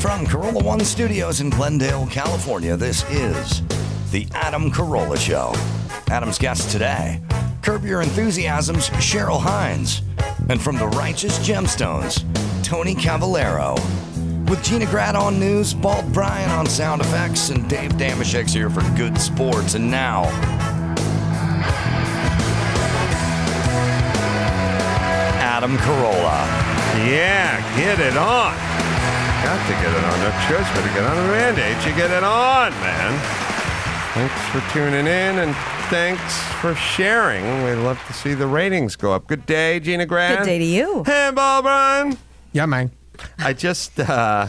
From Carolla One Studios in Glendale, California, this is The Adam Carolla Show. Adam's guest today, Curb Your Enthusiasm's Cheryl Hines. And from the Righteous Gemstones, Tony Cavalero. With Gina Grad on news, Bald Brian on sound effects, and Dave Dameshek's here for good sports. And now, Adam Carolla. Yeah, get it on. Got to get it on. No choice but to get on the mandate. You get it on, man. Thanks for tuning in and thanks for sharing. We love to see the ratings go up. Good day, Gina Grad. Good day to you. Handball, Brian. Yeah, man. I just uh,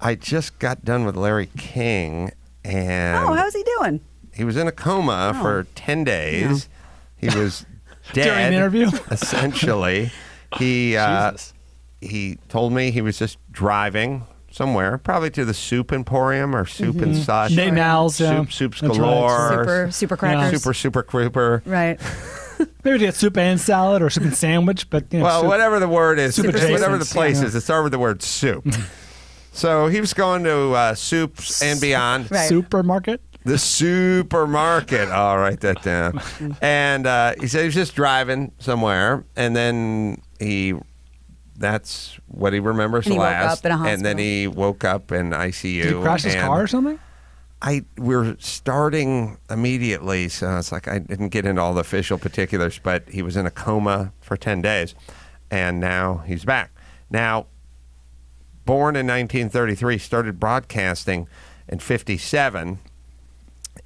I just got done with Larry King, and Oh, how's he doing? he was in a coma for ten days. He was dead During the interview? essentially. He uh, Jesus. He told me he was just driving somewhere, probably to the soup emporium or soup and such. Nate 'n Al's, yeah. Soup, soups That's right. galore. Super, super crackers. super, super crooper. Right. Maybe to get soup and salad or soup and sandwich, but you know, Well, soup. whatever the word is, Soup whatever the adjacent, place yeah. is, it started with the word soup. so he was going to uh, soups and beyond. Right. supermarket. The supermarket. I'll write that down. and uh, he said he was just driving somewhere, and then he. That's what he remembers And he woke last. up in a and then hospital. he woke up in ICU. Did he crash his car or something? I we're starting immediately, so it's like I didn't get into all the official particulars, but he was in a coma for ten days, and now he's back. Now, born in 1933, started broadcasting in '57,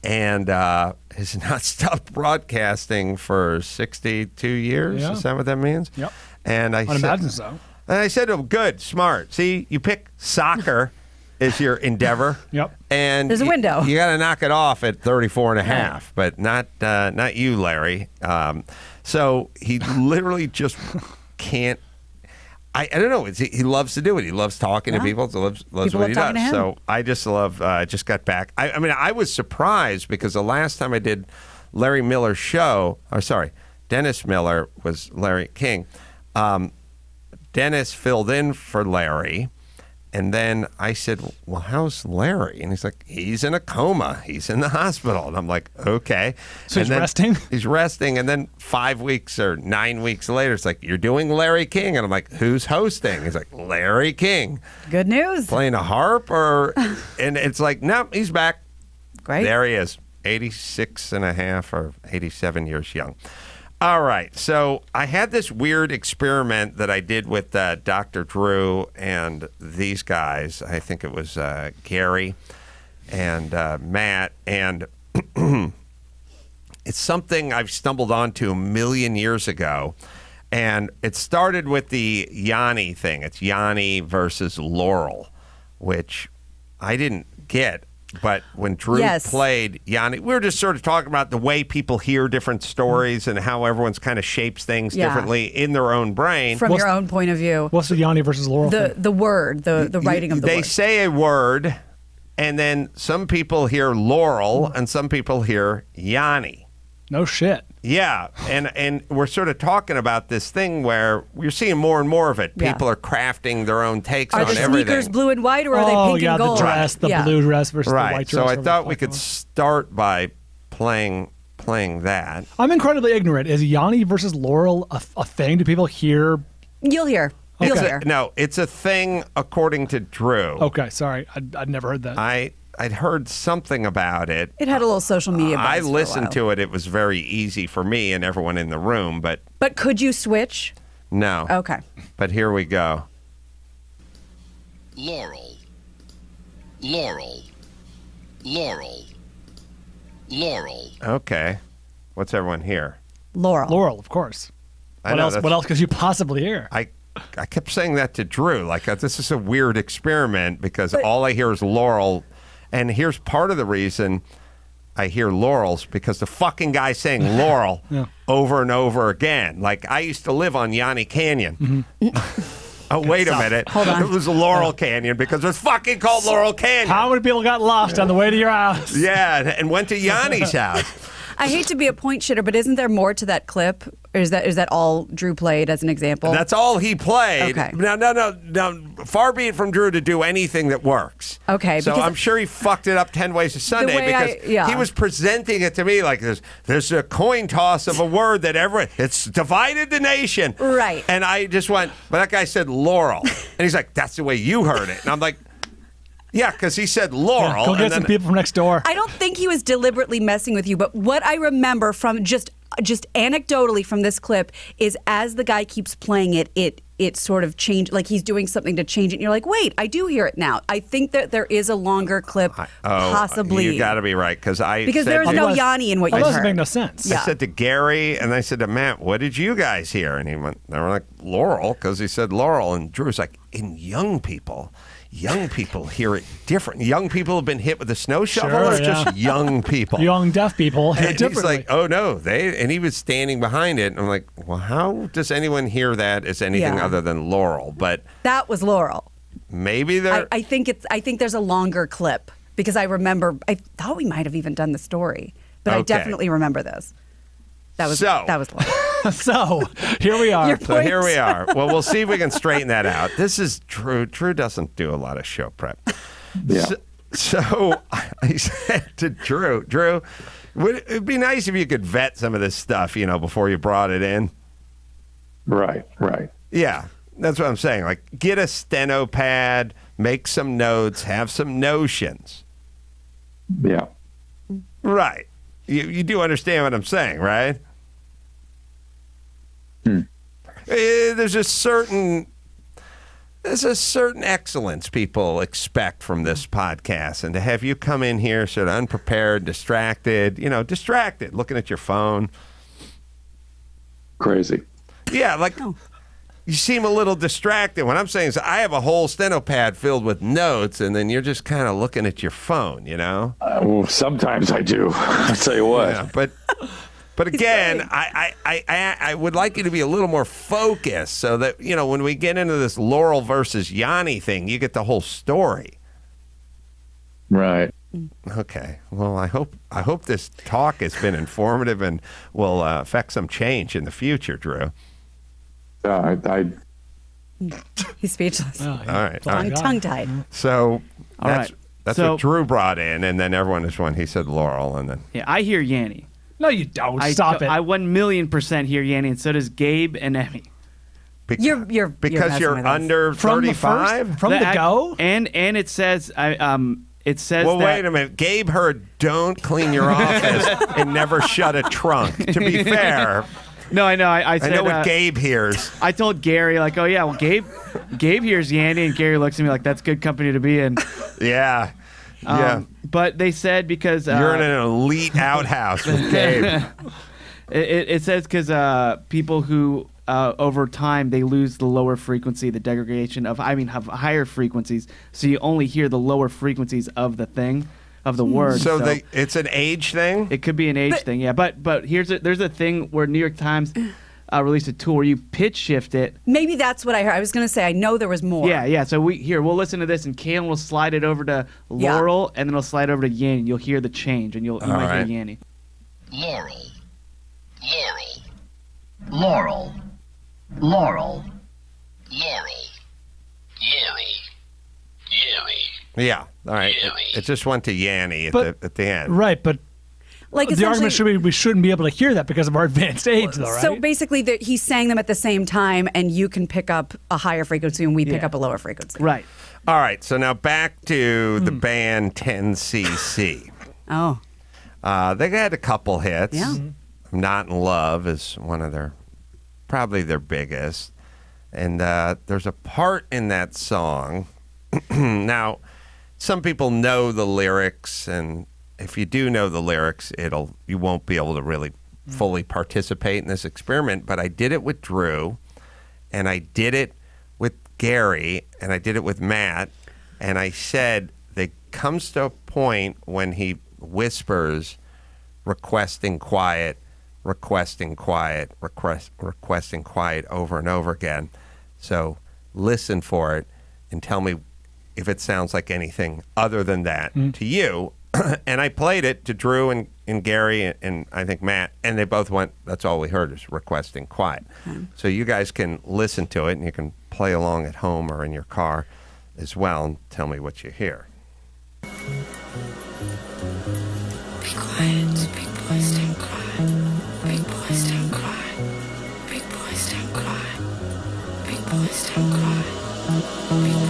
and uh, has not stopped broadcasting for 62 years. Yeah. Is that what that means? Yep. And I I'd said, imagine so. And I said to him, good, smart. See, you pick soccer as your endeavor. Yep. And There's a window. You, got to knock it off at 34 and a half, but not uh, not you, Larry. Um, so he literally just can't. I, I don't know. It's, he loves to do it. He loves talking to people. He loves, loves People what he love talking does. So I just love. Uh, just got back. I, I mean, I was surprised because the last time I did Larry Miller's show, or sorry, Dennis Miller was Larry King. Um, Dennis filled in for Larry. And then I said, Well, how's Larry? And he's like, He's in a coma. He's in the hospital. And I'm like, Okay. So And he's resting? He's resting. And then five weeks or nine weeks later, it's like, You're doing Larry King. And I'm like, Who's hosting? He's like, Larry King. Good news. Playing a harp? Or, and it's like, No, he's back. Great. There he is, 86 and a half or 87 years young. All right. So I had this weird experiment that I did with uh, Dr. Drew and these guys. I think it was uh, Gary and uh, Matt. And it's something I've stumbled onto a million years ago. And it started with the Yanni thing. It's Yanni versus Laurel, which I didn't get. But when Drew Yes. played Yanni, we were just sort of talking about the way people hear different stories and how everyone's kind of shapes things Yeah. differently in their own brain. From What's- your own point of view. What's the Yanni versus Laurel? The thing? the word, the the writing of the they word. say a word, and then some people hear Laurel and some people hear Yanni. no shit. Yeah, and and we're sort of talking about this thing where we're seeing more and more of it. Yeah. People are crafting their own takes Are on the sneakers blue and white or are oh they pink yeah, and gold? the dress, the Yeah. blue dress versus the white dress. So I thought we could it was. start by playing playing that. I'm incredibly ignorant. Is Yanni versus Laurel a, a thing? Do people hear? You'll hear. You'll hear. No, it's a thing according to Drew. Okay, sorry, I'd, I'd never heard that. I I'd heard something about it. It had a little social media. I buzz for a listened while. to it. It was very easy for me and everyone in the room, but But could you switch? no. Okay. But here we go. Laurel, Laurel, Laurel, Laurel. Okay. What's everyone here? Laurel. Laurel, of course. I What know, else? that's- What else could you possibly hear? I I kept saying that to Drew. Like uh, this is a weird experiment because all I hear is Laurel, and here's part of the reason I hear Laurels because the fucking guy saying Laurel Yeah. over and over again. Like I used to live on Yanni Canyon. Mm-hmm. oh wait a minute! Hold on. It was Laurel Canyon because it's fucking called Laurel Canyon. How many people got lost on the way to your house? Yeah, and- and went to Yanni's house. I hate to be a point shitter, but isn't there more to that clip? Or is that is that all Drew played as an example? That's all he played. Okay. Now, no, no, no. Far be it from Drew to do anything that works. Okay, So I'm sure he fucked it up ten ways to Sunday way I- because yeah. he was presenting it to me like there's there's a coin toss of a word that everyone it's divided the nation. Right. And I just went, but that guy said Laurel, and he's like, that's the way you heard it, and I'm like. Yeah, because he said Laurel. Go and get some then- people from next door. I don't think he was deliberately messing with you, but what I remember from just just anecdotally from this clip is as the guy keeps playing it, it it sort of changed like he's doing something to change it and you're like, "Wait, I do hear it now." I think that there is a longer clip Oh, possibly You got to be right because I because said there's no Otherwise- Yanni in what you Otherwise, it heard. make no sense. I said to Gary and I said to Matt, "What did you guys hear?" And he went, "They were like Laurel," because he said Laurel, and Drew was like, "In young people." Young people hear it different. Young people have been hit with a snow shovel, Sure, or yeah. just young people. Young deaf people hear And it he's like, "Oh no, they." And he was standing behind it, and I'm like, "Well, how does anyone hear that as anything Yeah. other than Laurel?" But That was Laurel. maybe I. I think it's I think there's a longer clip because I remember I thought we might have even done the story, but I definitely remember this. That was So- that was Laurel. so here we are. So here we are. Well, we'll see if we can straighten that out. This is Drew. Drew doesn't do a lot of show prep. Yeah. So, so I said to Drew, Drew, would it'd be nice if you could vet some of this stuff, you know, before you brought it in. Right, right. Yeah, that's what I'm saying. Like, get a steno pad, make some notes, have some notions. Yeah. Right. You you do understand what I'm saying, right? Eh, there's a certain there's a certain excellence people expect from this podcast, and to have you come in here sort of unprepared, distracted, you know, distracted, looking at your phone. Crazy. Yeah, like you seem a little distracted. What I'm saying is, I have a whole steno pad filled with notes, and then you're just kind of looking at your phone, you know. Uh, well, sometimes I do. I'll tell you what. Yeah, but but again, I, I, I, I I would like you to be a little more focused so that you know when we get into this Laurel versus Yanni thing, you get the whole story. Right. Okay. Well, I hope I hope this talk has been informative and will uh, affect some change in the future, Drew. Uh, I, I He's speechless. Oh, All right. All Tongue, right. tongue tied. So All that's right. that's So- what Drew brought in, and then everyone is when he said Laurel, and then Yeah, I hear Yanni. No, you don't. I, Stop it. I one million percent hear Yanni, and so does Gabe and Emmy. bec- You're- you're- you're because you're with us. under from the five. first, from the, act- go. and and it says I um it says Well, that, wait a minute. Gabe heard, "Don't clean your office and never shut a trunk." To be fair, No, I know. I, I I said know what uh, Gabe hears. I told Gary like, oh yeah, well Gabe, Gabe hears Yanni, and Gary looks at me like that's good company to be in. Yeah, yeah. Um, but they said because uh, You're in an elite outhouse with Gabe. It, it, it says because uh, people who uh, over time they lose the lower frequency, the degradation of I mean have higher frequencies, so you only hear the lower frequencies of the thing, of the word. So they, it's an age thing. it could be an age But- thing, yeah. But but here's a, there's a thing where New York Times uh, released a tool where you pitch shift it. Maybe that's what I heard. I was going to say I know there was more. Yeah, yeah. So we here we'll listen to this, and Kalen will slide it over to Yeah. Laurel, and then it'll slide over to Yanni. You'll hear the change, and you'll you All might right. hear Yanni. Laurel. Laurel. Laurel. Laurel. Laurel. Yanni. Yanni. Yeah. All right. It, it just went to Yanni at, But- the, at the end. Right, but Like the argument should be we shouldn't be able to hear that because of our advanced age, though, right? So basically, that he sang them at the same time, and you can pick up a higher frequency, and we pick Yeah. up a lower frequency. Right. All right. So now back to Hmm. the band 10cc. Oh, Uh, they had a couple hits. Yeah. Not in Love is one of their, probably their biggest. And uh, there's a part in that song. now, some people know the lyrics, and if you do know the lyrics, it'll you won't be able to really mm. fully participate in this experiment. But I did it with Drew, and I did it with Gary, and I did it with Matt, and I said there comes to a point when he whispers, requesting quiet, requesting quiet, request, requesting quiet over and over again. So listen for it and tell me if it sounds like anything other than that mm. to you. And I played it to Drew and, and Gary and, and I think Matt, and they both went. That's all we heard is requesting quiet. So you guys can listen to it and you can play along at home or in your car as well and tell me what you hear. Be quiet. Big boys don't cry. Big boys don't cry. Big boys don't cry. Big boys don't cry. Big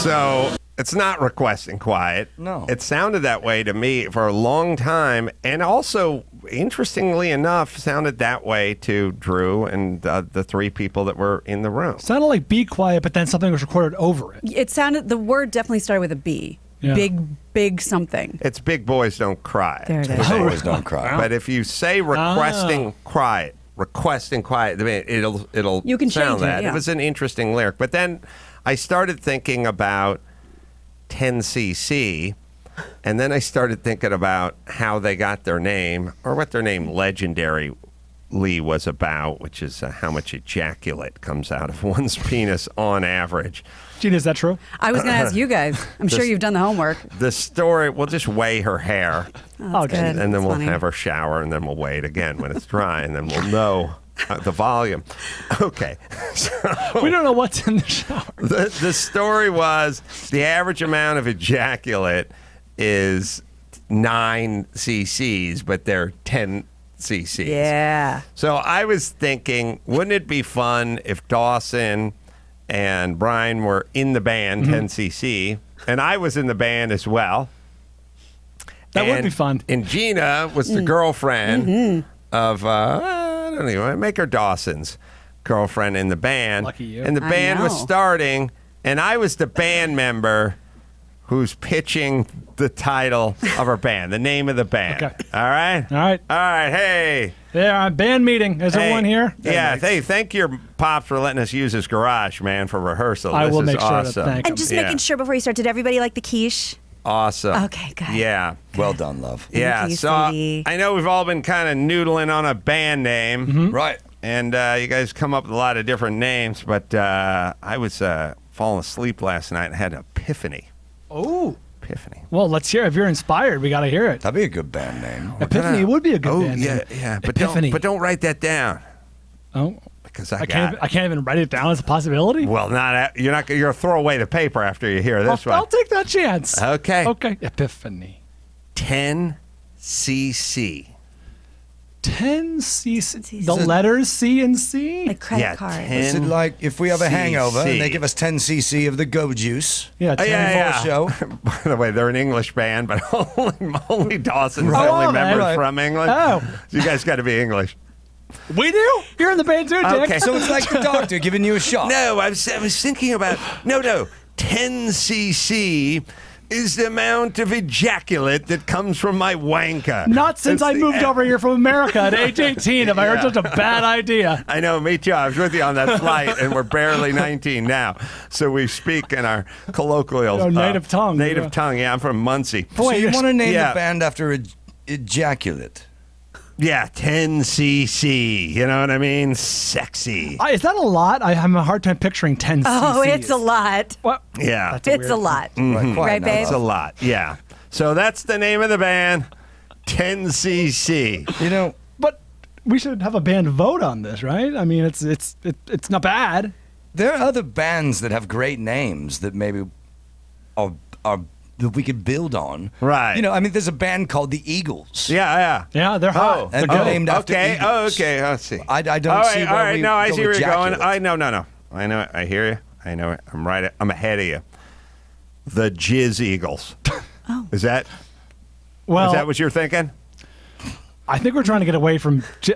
So it's not requesting quiet. No. It sounded that way to me for a long time. And also, interestingly enough, sounded that way to Drew and uh, the three people that were in the room. Sounded like "Be Quiet," but then something was recorded over it. It sounded the word definitely started with a B. Yeah. Big big something. It's big boys don't cry. There it Big boys don't cry. But if you say requesting quiet, requesting quiet, I mean, it'll it'll You can sound change it, yeah. It was an interesting lyric. But then I started thinking about 10cc, and then I started thinking about how they got their name or what their name legendary. Lee was about, which is uh, how much ejaculate comes out of one's penis on average. Gina, is that true? I was going to ask you guys. I'm sure you've done the homework. The story, we'll just weigh her hair. Oh, that's Okay. good. and then That's we'll funny. have her shower, and then we'll weigh it again when it's dry, and then we'll know uh, the volume. Okay. So We don't know what's in the shower. the, the story was the average amount of ejaculate is nine cc's, but they're 10 cc's. Yeah. So I was thinking, wouldn't it be fun if Dawson and Brian were in the band Mm-hmm. 10cc, and I was in the band as well? That would be fun. And Gina was the girlfriend of, uh, I don't know, make her Dawson's girlfriend in the band. Lucky you. And the I band was know. starting, and I was the band member who's pitching the title of our band, the name of the band. Okay. All right? All right. All right. Hey. Yeah, band meeting. Is everyone Hey, here? Yeah. Hey, thank your pops for letting us use his garage, man, for rehearsal. I this will is make sure to awesome. thank And just Yeah. making sure before you start, did everybody like the quiche? Awesome. Okay, good. Yeah. Well done, love. Yeah. you, so sweetie. I know we've all been kind of noodling on a band name. Mm-hmm. Right. And uh, you guys come up with a lot of different names, but uh, I was uh, falling asleep last night and had an epiphany. Oh. Epiphany. Well, let's hear. If you're inspired, we got to hear it. That'd be a good band name. Epiphany would be a good Oh band yeah, name. yeah. But Epiphany. don't but don't write that down Oh, because I, I can't. I can't even write it down as a possibility. well, not at, you're not. You're gonna throw away the paper after you hear I'll, this one. I'll take that chance. Okay. Okay. Epiphany. 10 cc. 10 C. The C. letters C and C. Like credit Yeah, card. 10 Is it like if we have a hangover and they give us 10 cc of the go juice? yeah. Oh, yeah, yeah. show. By the way, they're an English band, but only, only Dawson's Right. the only Oh, members right. from England. Oh. So you guys got to be English. We do. You're in the band too, Dick. Okay. So it's like the doctor giving you a shot. No, I was, I was thinking about no, no. 10 cc is the amount of ejaculate that comes from my wanker. Not since It's I the- moved over here from America at age 18 have I heard such a bad idea. I know, me too. I was with you on that flight, and we're barely 19 now. So we speak in our colloquial uh, Your native tongue, Native yeah. tongue, yeah. I'm from Muncie. So you want to name yeah. the band after ej- ejaculate? Yeah, 10 cc. You know what I mean? Sexy. Uh, is that a lot? I have a hard time picturing 10 Oh, cc's. it's a lot. What? Yeah. That's a It's weird- a lot. Right, quiet Right, babe? It's a lot. Yeah. So that's the name of the band 10 cc. You know, But we should have a band vote on this, right? I mean, it's it's it, it's not bad. there are other bands that have great names that maybe are, are that we could build on. Right. You know, I mean, there's a band called the Eagles. Yeah, yeah. Yeah, they're hot. Oh, And they're they're good. named after okay. Oh, eagles. okay. Let's see. I, I don't all right, see where all right. we no, I see where you're going. I know, no, no. I know. I hear you. I know. it. I'm right. I'm ahead of you. The Jizz Eagles. Oh. Is that Well, is that what you're thinking? I think we're trying to get away from. j-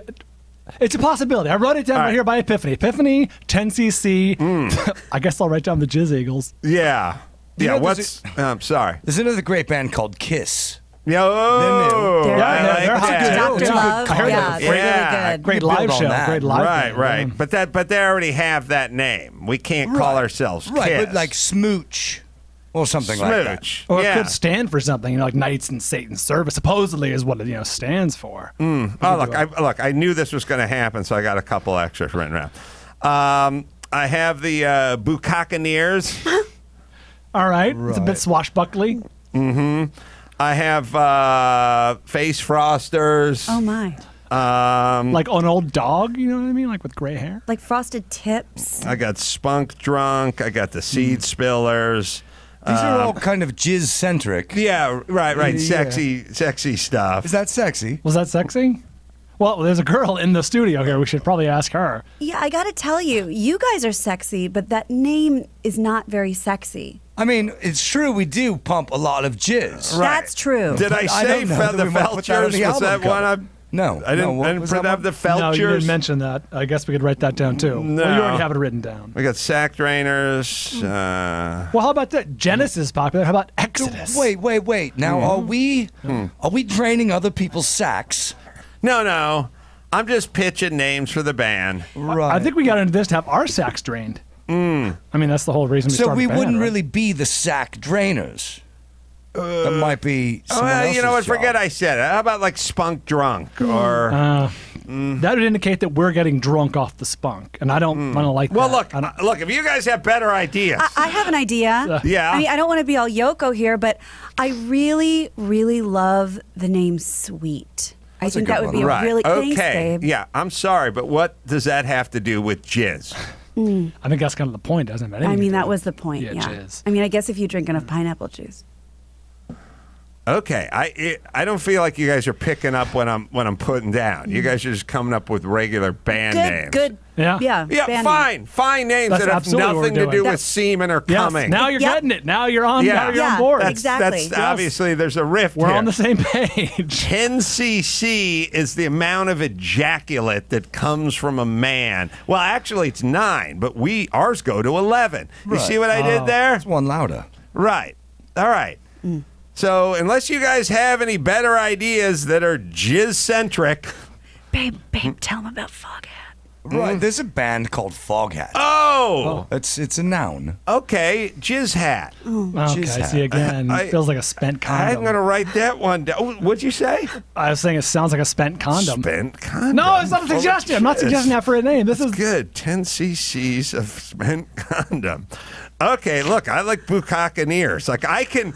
It's a possibility. I wrote it down All right right. here by Epiphany. Epiphany, 10cc. Hmm. I guess I'll write down the Jizz Eagles. Yeah. You yeah. know, What's? I'm sorry. There's another great band called Kiss. Yeah. Oh, They're- Yeah, I they're- like they're that. good. Dr. It's a good Love. Yeah, Yeah. really good. Great build live show. that. Great live Right, band. right. Yeah. But that, but they already have that name. We can't call ourselves Right, Kiss. but like Smooch or something like that. Smooch. Or yeah. it could stand for something, you know, like Knights in Satan's Service. Supposedly is what it you know stands for. Oh, look, I, look, I knew this was going to happen, so I got a couple extras written around. Um, I have the uh, Buccaneers. All right. It's a bit swashbuckly. Mm hmm. I have uh, face frosters. Oh my. Um, Like an old dog, you know what I mean? Like with gray hair. Like frosted tips. I got spunk drunk. I got the seed spillers. These are all kind of jizz centric. Yeah, right, right. Yeah. Sexy, sexy stuff. Is that sexy? Was that sexy? Well, there's a girl in the studio here. We should probably ask her. Yeah, I gotta tell you, you guys are sexy, but that name is not very sexy. I mean, it's true we do pump a lot of jizz. Right. That's true. Did I But I say don't fe- that the we might put that on Felchers? the Was album that one? cover. I, No, I didn't, no, I didn't was put up the one? No, you didn't mention that. I guess we could write that down too. Well, you already have it written down. we got sack drainers. Uh, Well, how about that? Genesis is popular. How about Exodus? Wait, wait, wait. Now, are we Hmm. are we draining other people's sacks? no, no. I'm just pitching names for the band. Right. I think we got into this to have our sacks drained. Mm. I mean, that's the whole reason we so. started We band, wouldn't right? really be the sack drainers. that uh, might be. Oh, Someone well, you know what? job. Forget I said it. How about like spunk drunk hmm. or? Uh, mm. That would indicate that we're getting drunk off the spunk, and I don't hmm. want to like well, that. look, look. If you guys have better ideas, I, I have an idea. Yeah. I mean, I don't want to be all Yoko here, but I really, really love the name Sweet. I That's a think that would one. be right? a really okay. thanks, babe. Yeah, I'm sorry, but what does that have to do with jizz? Mm. I think that's kind of the point, doesn't it? I mean, that was the point. Yeah, Yeah. I mean, I guess if you drink enough pineapple juice. Okay, I it, I don't feel like you guys are picking up when I'm when I'm putting down. You guys are just coming up with regular band Good, names. good. Yeah. Yeah. Yeah, band fine, fine names That's that have absolutely what we're nothing to doing. do with semen or Yes, coming. now you're Yep. getting it. Now you're on. Yeah. Now you're Yeah, on board. that's, Exactly. That's obviously there's a rift We're here. on the same page. 10 cc is the amount of ejaculate that comes from a man. Well, actually, it's nine, but we ours go to 11. You see what I did Oh. there? It's one louder. Right. All right. Mm. So, unless you guys have any better ideas that are jizz centric. Babe, babe, tell him about Foghat. Right. Mm-hmm. There's a band called Foghat. Oh, oh. It's it's a noun. okay. Jizz hat. Okay, Jizz I see again. I- feels like a spent condom. I'm going to write that one down. Oh, What'd you say? I was saying it sounds like a spent condom. Spent condom. No, it's not a Full of suggestion. I'm not jizz. suggesting that for a name. This is Good. 10 cc's of spent condom. Okay, look, I like buccaneers. Like, I can.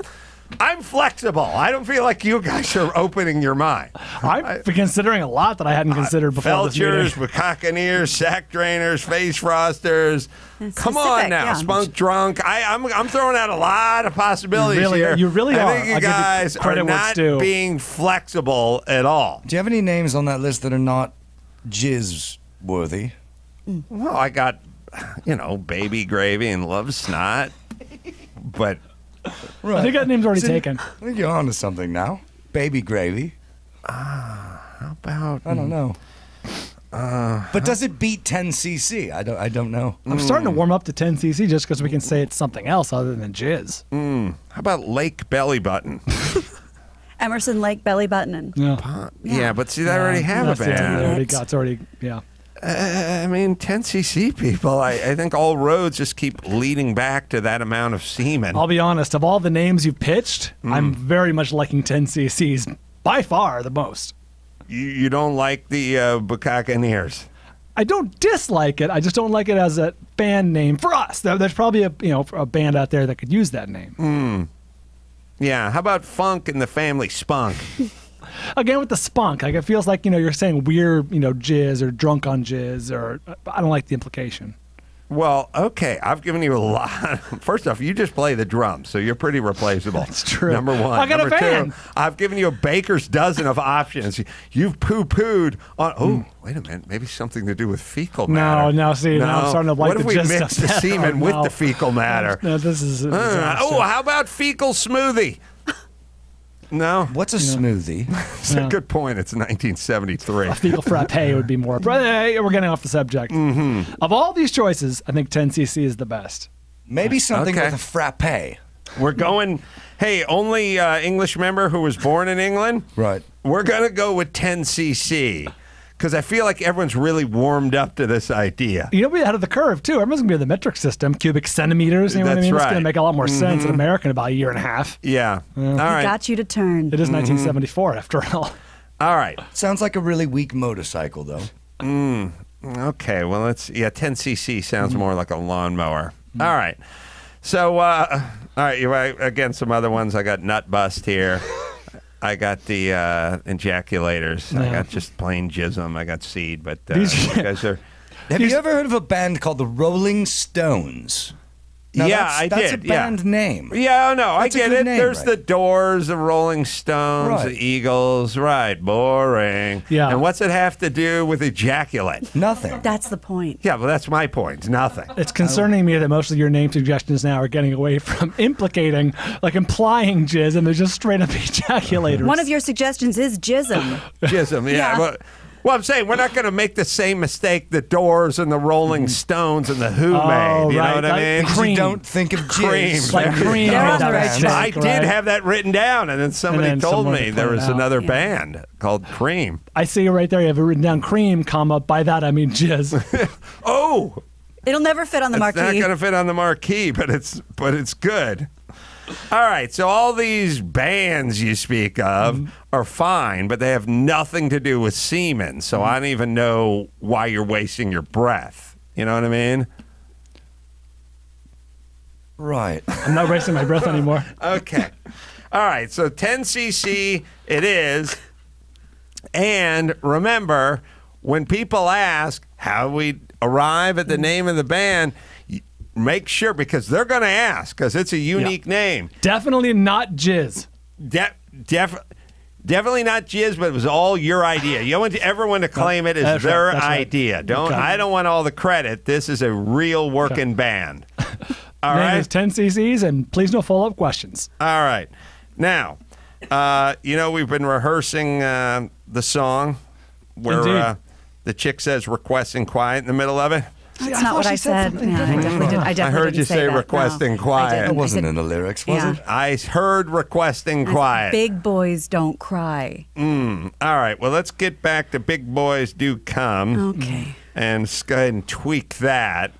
I'm flexible. I don't feel like you guys are opening your mind. I'm considering a lot that I hadn't considered before this Felchers, meeting. buccaneers, sack drainers, face frosters. That's Come on now, yeah. spunk drunk. I, I'm I'm throwing out a lot of possibilities You really- here. you really I are. think you I'll give you guys are not being flexible at all. Do you have any names on that list that are not jizz worthy? Well, I got, you know, baby gravy and love snot, but I think that name's already See, taken. I think you're onto something now. Baby gravy. Ah, how about I don't know. Uh, but does it beat 10cc? I don't. I don't know. I'm starting to hmm. warm up to 10cc just because we can say it's something else other than jizz. Hmm. how about Lake Belly Button? Emerson Lake Belly Buttoning. Yeah. Yeah, but see, they already have That's a the- band. They already got, it's already, yeah. Uh, I mean, 10cc people, I, I think all roads just keep leading back to that amount of semen. I'll be honest, of all the names you've pitched, Mm. I'm very much liking 10cc's by far the most. You, you don't like the uh, Buccaneers. I don't dislike it. I just don't like it as a band name for us. There's probably a you know a band out there that could use that name. Mm. Yeah, how about Funk and the Family Spunk? Again with the spunk, like it feels like you know you're saying we're you know jizz or drunk on jizz or I don't like the implication. Well, okay, I've given you a lot. First off, you just play the drums, so you're pretty replaceable. That's true. Number one. I got a Number van. two, I've given you a baker's dozen of options. You've poo-pooed on. Oh, wait a minute, maybe something to do with fecal matter. No, no, see, now I'm starting to like What if we mix the semen Oh, with the fecal matter? No, this is. Uh, oh, how about fecal smoothie? No, What's a smoothie? it's a good point. It's 1973. a fecal frappe would be more. But hey, we're getting off the subject. Mm-hmm. Of all these choices, I think 10cc is the best. Maybe something Okay. with a frappe. We're going. Hey, only uh, English member who was born in England. Right. We're gonna go with 10cc because I feel like everyone's really warmed up to this idea. You know, we're ahead of the curve too. Everyone's gonna be in the metric system, cubic centimeters. You know what I That's mean? It's gonna make a lot more sense Mhm. in America in about a year and a half. Yeah. All right. Got you to turn. It is Mm-hmm. 1974 after all. All right. Sounds like a really weak motorcycle, though. Okay, well, let's yeah, 10cc sounds more like a lawnmower. All right, so uh, all right, you're right. Again, some other ones. I got nut bust here. I got the uh, ejaculators. I got just plain jism. I got seed, but uh, These- guys are. Have you ever heard of a band called the Rolling Stones? Now, yeah, that's- I that's did. a band yeah. name. Yeah, no, I That's a get it. name, There's right? the Doors, the Rolling Stones, Right. the Eagles. Right, boring. Yeah. And what's it have to do with ejaculate? Nothing. That's the point. Yeah, well, that's my point. Nothing. It's concerning me that most of your name suggestions now are getting away from implicating, like implying jizz, and they're just straight up ejaculators. One of your suggestions is jism. Jism, yeah. Yeah. Well, well, I'm saying we're not going to make the same mistake the Doors and the Rolling mm. Stones and the Who Oh, made. You right, know what I mean? Because Cream. you don't think of Cream. jizz. like cream. They're made on the that right. I did right? have that written down, and then somebody then told me there was out. another Yeah. band called Cream. I see it right there. You have it written down cream, comma. By that I mean jizz. Oh, It'll never fit on the it's marquee. It's not going to fit on the marquee, but it's but it's good. All right, so all these bands you speak of Mm-hmm. are fine, but they have nothing to do with semen. So Mm-hmm. I don't even know why you're wasting your breath. You know what I mean? Right. I'm not wasting my breath anymore. Okay. All right. So 10cc it is. And remember, when people ask how we arrive at the name of the band, y- make sure because they're going to ask because it's a unique name. Definitely not jizz. De- def- definitely not Jizz, but it was all your idea. You don't want everyone to claim it as right, their right. idea. Don't Okay. I don't want all the credit. This is a real working band. All Name right. is 10 cc's, and please no follow up questions. All right. Now, uh, you know, we've been rehearsing uh, the song where uh, the chick says requesting quiet in the middle of it. That's I not thought what I said said. Yeah, I definitely did. I definitely I heard you say that. Requesting I quiet. didn't. That wasn't in the lyrics, was Yeah. it? I heard requesting quiet. Big boys don't cry. Mm, all right. Well, let's get back to Big Boys Do Come. Okay. And let's go ahead and tweak that.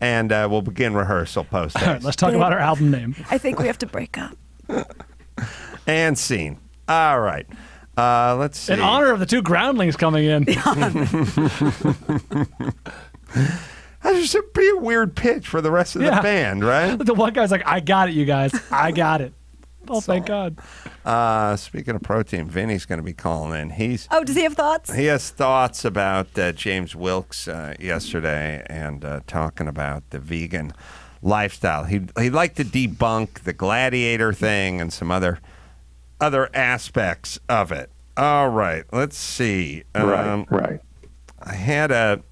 And uh, we'll begin rehearsal post All right, let's talk about our album name. I think we have to break up. and scene. All right. Uh, let's see. In honor of the two groundlings coming in. That should be a weird pitch for the rest of Yeah. the band, right? the one guy's like, I got it, you guys. I got it. Oh, thank God. Uh, speaking of protein, Vinny's going to be calling in. He's Oh, does he have thoughts? he has thoughts about uh, James Wilks uh, yesterday and uh, talking about the vegan lifestyle. He he'd like to debunk the gladiator thing and some other other aspects of it. All right, let's see. Right, Um, right. I had a.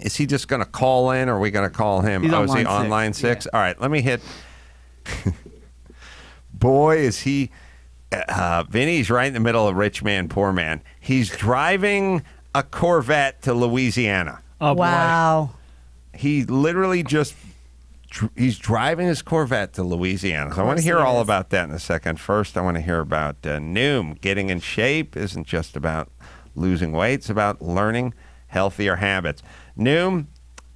Is he just going to call in, or are we going to call him? He's oh, on is he line on six, line six? All right, let me hit. Boy, is he. Uh, Vinny's right in the middle of rich man, poor man. He's driving a Corvette to Louisiana. Oh, boy. wow. He literally just he's driving his Corvette to Louisiana. So I want to hear he all is. about that in a second. First, I want to hear about uh, Noom. Getting in shape isn't just about losing weight, it's about learning healthier habits. Noom,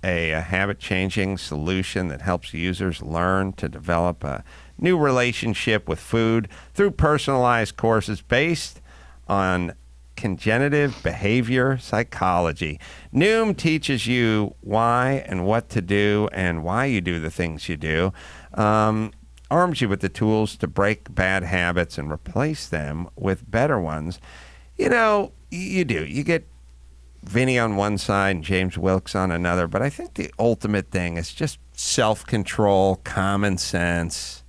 a, habit changing solution that helps users learn to develop a new relationship with food through personalized courses based on congenitive behavior psychology. Noom teaches you why and what to do and why you do the things you do. Um, arms you with the tools to break bad habits and replace them with better ones. You know, you do. You get Vinny on one side and James Wilks on another, but I think the ultimate thing is just self control, common sense.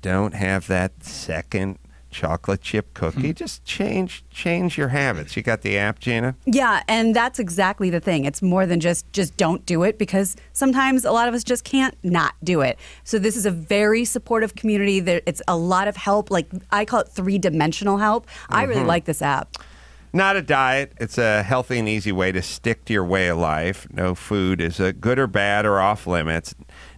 Don't have that second chocolate chip cookie. Just change change your habits. You got the app, Gina? Yeah, and that's exactly the thing. It's more than just just don't do it because sometimes a lot of us just can't not do it. So this is a very supportive community. There, it's a lot of help. Like I call it three dimensional help. I really Mhm. like this app. Not a diet. It's a healthy and easy way to stick to your way of life. No food is a good or bad or off limits.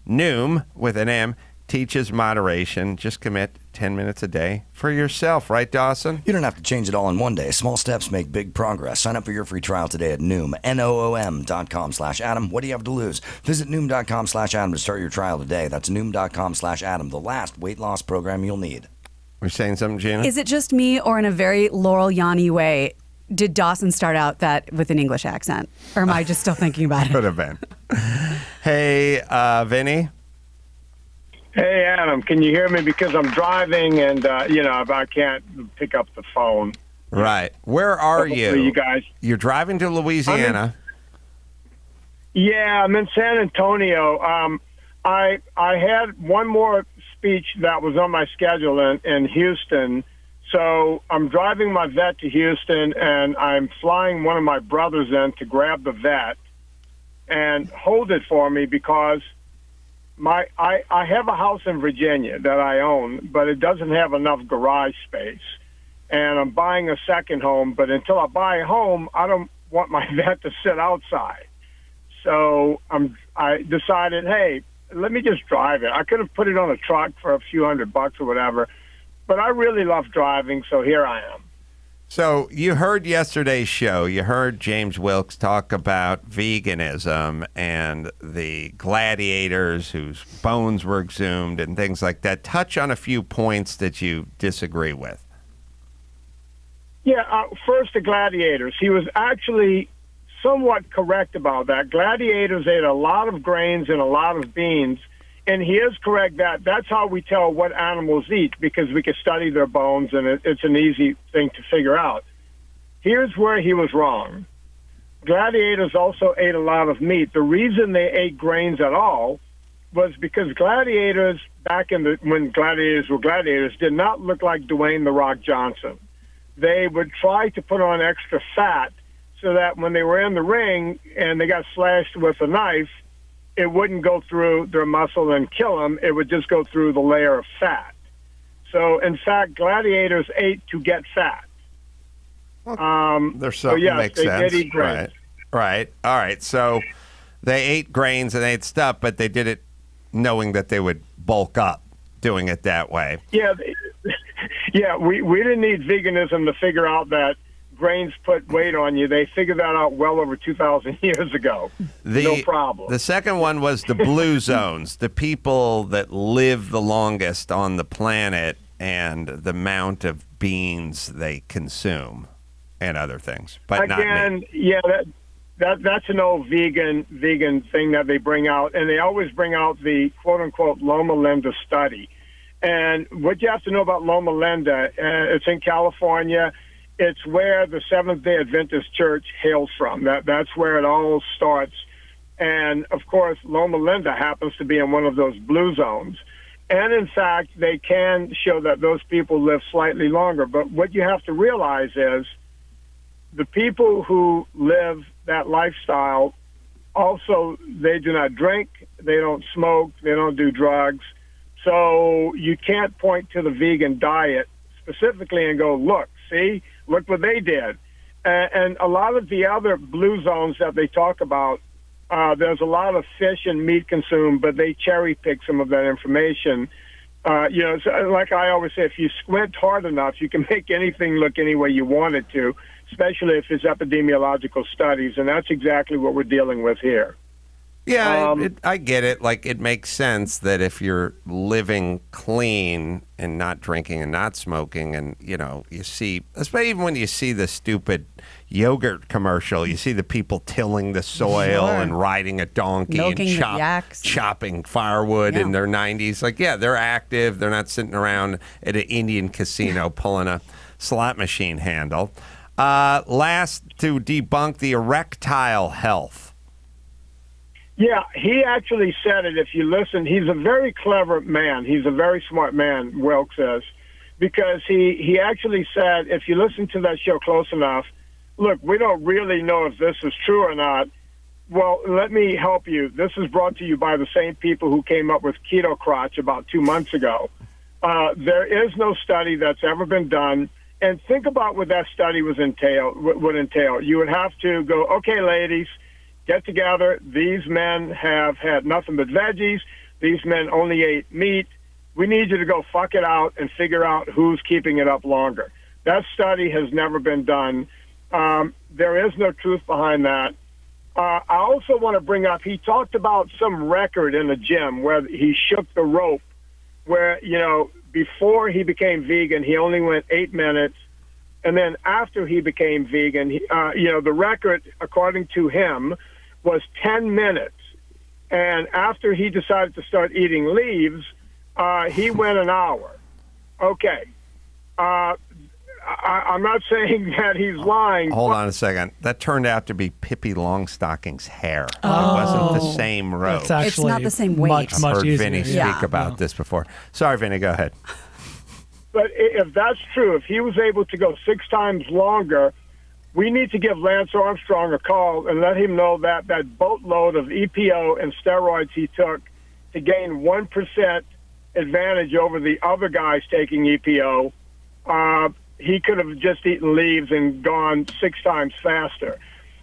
Noom with an M teaches moderation. Just commit 10 minutes a day for yourself, right, Dawson? You don't have to change it all in one day. Small steps make big progress. Sign up for your free trial today at Noom, N-O-O-M dot com slash Adam. What do you have to lose? Visit Noom.com slash Adam to start your trial today. That's Noom.com slash Adam, the last weight loss program you'll need. We're saying something, Gina? Is it just me, or in a very Laurel Yanni way? Did Dawson start out that with an English accent, or am I just still thinking about it? Could have been. hey, uh, Vinny. Hey, Adam, can you hear me? Because I'm driving and, uh, you know, I can't pick up the phone. Right. Where are Hopefully you? you guys- You're driving to Louisiana. Yeah, I'm in San Antonio. Um, I I had one more speech that was on my schedule in, in Houston. So I'm driving my vet to Houston, and I'm flying one of my brothers in to grab the vet and hold it for me because my I, I have a house in Virginia that I own, but it doesn't have enough garage space. And I'm buying a second home, but until I buy a home, I don't want my vet to sit outside. So I'm I decided, hey, let me just drive it. I could have put it on a truck for a few hundred bucks or whatever, but I really love driving, so here I am. So you heard yesterday's show. You heard James Wilks talk about veganism and the gladiators whose bones were exhumed and things like that. Touch on a few points that you disagree with. Yeah, uh, first the gladiators. He was actually somewhat correct about that. Gladiators ate a lot of grains and a lot of beans, and he is correct that that's how we tell what animals eat because we can study their bones, and it, it's an easy thing to figure out. Here's where he was wrong. Gladiators also ate a lot of meat. The reason they ate grains at all was because gladiators back in the when gladiators were gladiators did not look like Dwayne the Rock Johnson. They would try to put on extra fat so that when they were in the ring and they got slashed with a knife, it wouldn't go through their muscle and kill them. It would just go through the layer of fat. So, in fact, gladiators ate to get fat. Um, There's so something yes, makes they sense. did eat grains. Right. Right. All right. So they ate grains and they ate stuff, but they did it knowing that they would bulk up doing it that way. Yeah, they- yeah. We we didn't need veganism to figure out that grains put weight on you. They figured that out well over two thousand years ago. The, no problem. The second one was the blue zones, the people that live the longest on the planet and the amount of beans they consume and other things, but not Again, yeah, that, that that's an old vegan vegan thing that they bring out, and they always bring out the quote unquote Loma Linda study. And what you have to know about Loma Linda, uh, it's in California. It's where the Seventh Day Adventist Church hails from. That that's where it all starts. And of course, Loma Linda happens to be in one of those blue zones. And in fact, they can show that those people live slightly longer. But what you have to realize is the people who live that lifestyle also they do not drink, they don't smoke, they don't do drugs. So you can't point to the vegan diet specifically and go, look, see, look what they did. And, and a lot of the other blue zones that they talk about, uh, there's a lot of fish and meat consumed, but they cherry pick some of that information. Uh, you know, so like I always say, if you squint hard enough, you can make anything look any way you want it to, especially if it's epidemiological studies, and that's exactly what we're dealing with here. Yeah, Um, it, I get it. Like it makes sense that if you're living clean and not drinking and not smoking, and you know, you see, especially even when you see the stupid yogurt commercial, you see the people tilling the soil Sure. and riding a donkey Milking and chop, chopping firewood in their 90s. Like, yeah, they're active. They're not sitting around at an Indian casino pulling a slot machine handle. Uh, last to debunk the erectile health. Yeah, he actually said it. If you listen, he's a very clever man. He's a very smart man, Wilks says, because he, he actually said, if you listen to that show close enough, look, we don't really know if this is true or not. Well, let me help you. This is brought to you by the same people who came up with keto crotch about two months ago. Uh, there is no study that's ever been done. And think about what that study was entail would entail. You would have to go, okay, ladies, get together. These men have had nothing but veggies. These men only ate meat. We need you to go fuck it out and figure out who's keeping it up longer. That study has never been done. Um, there is no truth behind that. Uh, I also want to bring up, he talked about some record in the gym where he shook the rope, where, you know, before he became vegan, he only went eight minutes. And then after he became vegan, he, uh, you know, the record, according to him, was 10 minutes. And after he decided to start eating leaves, uh, he went an hour. Okay. Uh, I, I'm not saying that he's lying. Hold on a second. That turned out to be Pippi Longstocking's hair. Oh. It wasn't the same robe. It's actually not the same weight. Much, I've much heard easier. Vinny yeah. speak about this before. Sorry, Vinny, go ahead. But if that's true, if he was able to go six times longer, we need to give Lance Armstrong a call and let him know that that boatload of EPO and steroids he took to gain 1% advantage over the other guys taking EPO, uh, he could have just eaten leaves and gone six times faster.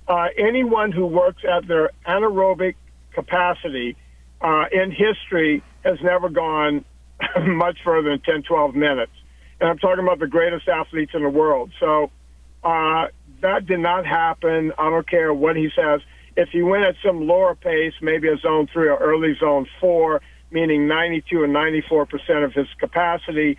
Uh, anyone who works at their anaerobic capacity uh, in history has never gone much further than 10, 12 minutes. And I'm talking about the greatest athletes in the world. So uh, that did not happen. I don't care what he says. If he went at some lower pace, maybe a zone three or early zone four, meaning 92 and 94 percent of his capacity,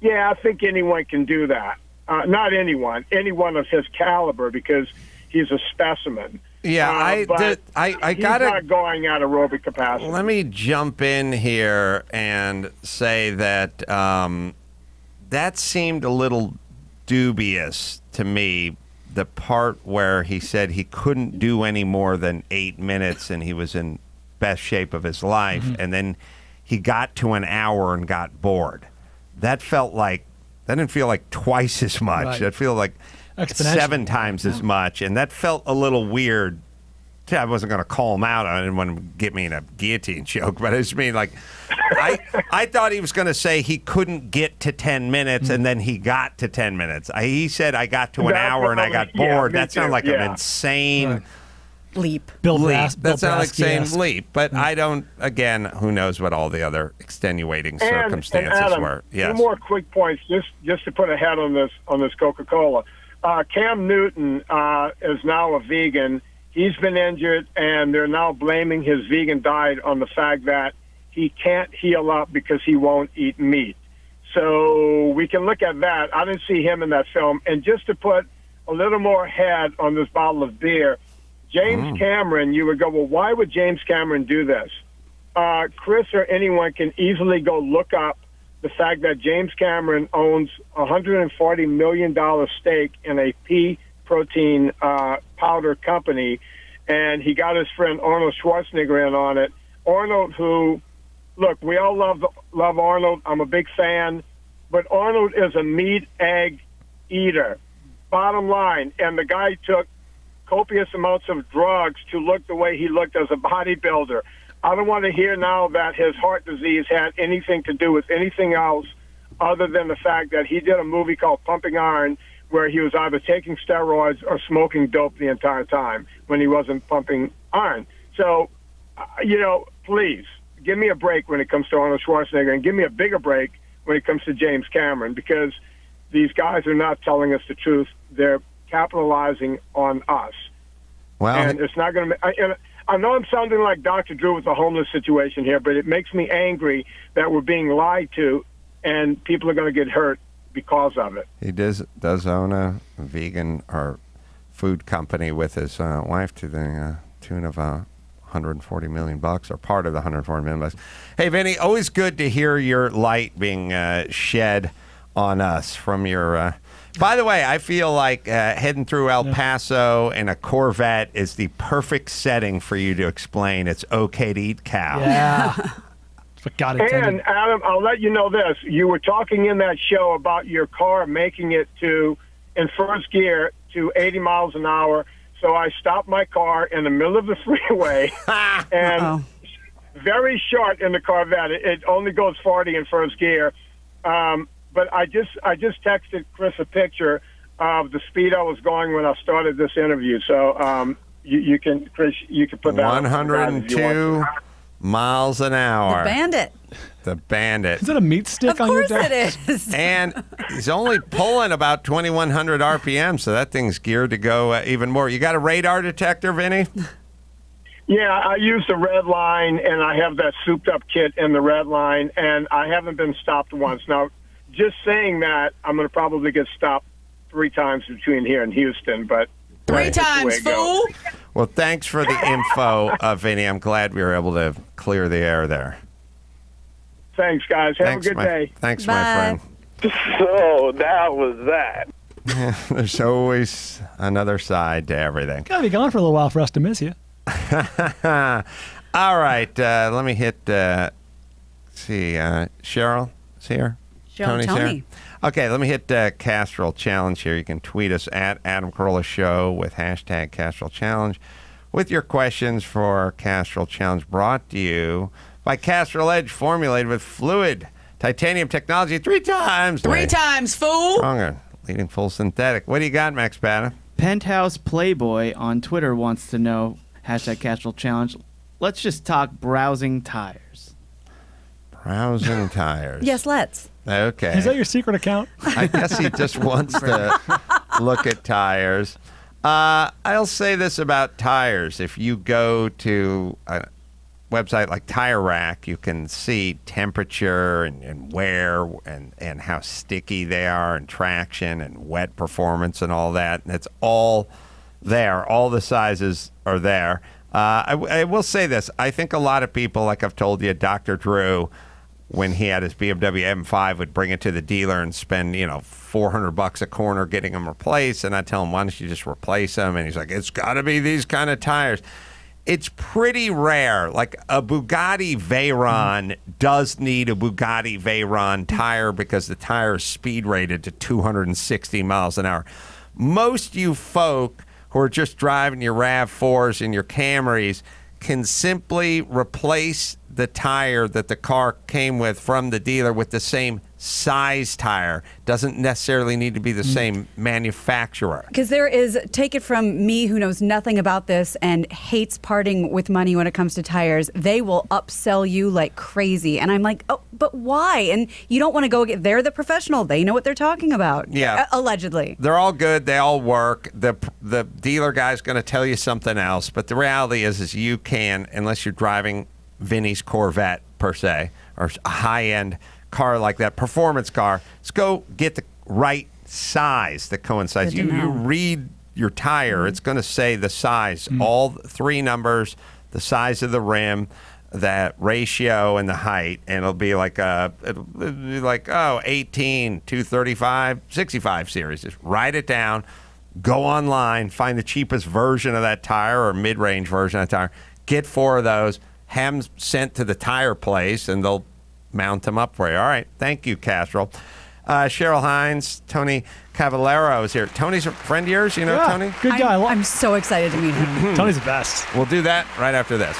yeah, I think anyone can do that. Uh, not anyone, anyone of his caliber, because he's a specimen. Yeah, Uh, I, did, I, I he's gotta. not going at aerobic capacity. Let me jump in here and say that um, that seemed a little dubious to me. The part where he said he couldn't do any more than eight minutes and he was in best shape of his life, mm-hmm. and then he got to an hour and got bored. That felt like that didn't feel like twice as much. Right. That feel like seven times as much, and that felt a little weird I wasn't going to call him out. I didn't want to get me in a guillotine choke, but I just mean like, I I thought he was going to say he couldn't get to ten minutes, and then he got to ten minutes. I, he said I got to an That's hour and I got probably- yeah, bored. me that sounded too, like an yeah. insane Leap. Bill leap. Brass, Bill that sounded like saying Brasky-esque. leap, but I don't. Again, who knows what all the other extenuating And- circumstances and Adam, were? Two more quick points, just just to put a head on this on this Coca Cola. Uh, Cam Newton uh, is now a vegan. He's been injured, and they're now blaming his vegan diet on the fact that he can't heal up because he won't eat meat. So we can look at that. I didn't see him in that film. And just to put a little more head on this bottle of beer, James Cameron, you would go, well, why would James Cameron do this? uh, Chris or anyone can easily go look up the fact that James Cameron owns a $140 million stake in a pea protein uh, powder company, and he got his friend Arnold Schwarzenegger in on it. Arnold, who, look, we all love love Arnold. I'm a big fan, but Arnold is a meat egg eater. Bottom line, and the guy took copious amounts of drugs to look the way he looked as a bodybuilder. I don't want to hear now that his heart disease had anything to do with anything else other than the fact that he did a movie called Pumping Iron where he was either taking steroids or smoking dope the entire time when he wasn't pumping iron. So, uh, you know, please give me a break when it comes to Arnold Schwarzenegger and give me a bigger break when it comes to James Cameron because these guys are not telling us the truth. They're capitalizing on us well, and it's not going to. I, I know I'm sounding like Dr. Drew with the homeless situation here, but it makes me angry that we're being lied to, and people are going to get hurt because of it. He does does own a vegan or food company with his uh, wife to the uh, tune of uh, 140 million bucks, or part of the 140 million bucks. Hey, Vinny, always good to hear your light being uh, shed on us from your. Uh, by the way, I feel like uh, heading through El Paso in a Corvette is the perfect setting for you to explain it's okay to eat cow. Yeah. That's God intended. And Adam, I'll let you know this: you were talking in that show about your car making it to in first gear to 80 miles an hour. So I stopped my car in the middle of the freeway, and very short in the Corvette. It, it only goes 40 in first gear. Um, but I just I just texted Chris a picture of the speed I was going when I started this interview. So um, you, you can Chris, you can put that. up for the guys if you want 102 miles an hour. The bandit. The bandit. Is it a meat stick Of on your desk? Of course it is. and he's only pulling about 2100 RPM, so that thing's geared to go uh, even more. You got a radar detector, Vinny? Yeah, I use the red line, and I have that souped up kit in the red line, and I haven't been stopped once. Now, just saying that, I'm going to probably get stopped three times between here and Houston, but Three that's the way times, it fool. Well, thanks for the info, uh, Vinny. I'm glad we were able to clear the air there. Thanks, guys. Have thanks, a good my, day. Thanks, my friend. So that was that. There's always another side to everything. Gotta be gone for a little while for us to miss you. All right, uh, let me hit. Uh, see, uh, Cheryl is here. Cheryl Tony's Tony. here. Okay, let me hit uh, Castrol Challenge here. You can tweet us at Adam Carolla Show with hashtag Castrol Challenge with your questions for Castrol Challenge brought to you by Castrol Edge, formulated with fluid titanium technology three times. Three times, fool. Stronger, leading full synthetic. What do you got, Max Bada? Penthouse Playboy on Twitter wants to know hashtag Castrol Challenge. Let's just talk browsing tires. Browsing tires. Yes, let's. Okay. Is that your secret account? I guess he just wants to look at tires. Uh, I'll say this about tires. If you go to a website like Tire Rack, you can see temperature and, and wear and, and how sticky they are and traction and wet performance and all that. And it's all there. All the sizes are there. Uh, I, I will say this. I think a lot of people, like I've told you, Dr. Drew, when he had his BMW M5, would bring it to the dealer and spend, you know, 400 bucks a corner getting them replaced. And I tell him, why don't you just replace them? And he's like, it's got to be these kind of tires. It's pretty rare. Like a Bugatti Veyron mm-hmm. does need a Bugatti Veyron tire because the tire is speed rated to 260 miles an hour. Most you folk who are just driving your RAV4s and your Camrys can simply replace the tire that the car came with from the dealer with the same size tire. Doesn't necessarily need to be the mm. same manufacturer. Because there is, take it from me who knows nothing about this and hates parting with money when it comes to tires, they will upsell you like crazy. And I'm like, oh, but why? And you don't want to go get, they're the professional. They know what they're talking about. Yeah. A- allegedly. They're all good. They all work. The the dealer guy's going to tell you something else, but the reality is, is you can, unless you're driving Vinny's Corvette per se, or a high end car like that, performance car. Let's go get the right size that coincides. You you read your tire, it's going to say the size, all three numbers, the size of the rim. That ratio and the height, and it'll be like a, it'll be like oh 18, 235, 65 series. Just write it down, go online, find the cheapest version of that tire or mid-range version of that tire. Get four of those, have them sent to the tire place, and they'll mount them up for you. All right, thank you, Castrol. Uh, Cheryl Hines, Tony Cavalero is here. Tony's a friend of yours, you know Yeah, Tony? Good guy. I'm, I'm so excited to meet him. Tony's the best. We'll do that right after this.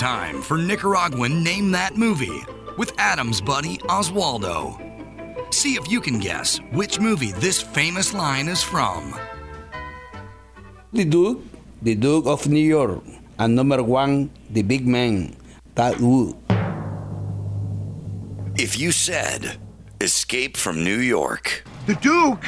Time for Nicaraguan Name That Movie with Adam's buddy Oswaldo. See if you can guess which movie this famous line is from. The Duke, the Duke of New York, and number one, the big man, that wood. If you said Escape from New York, The Duke?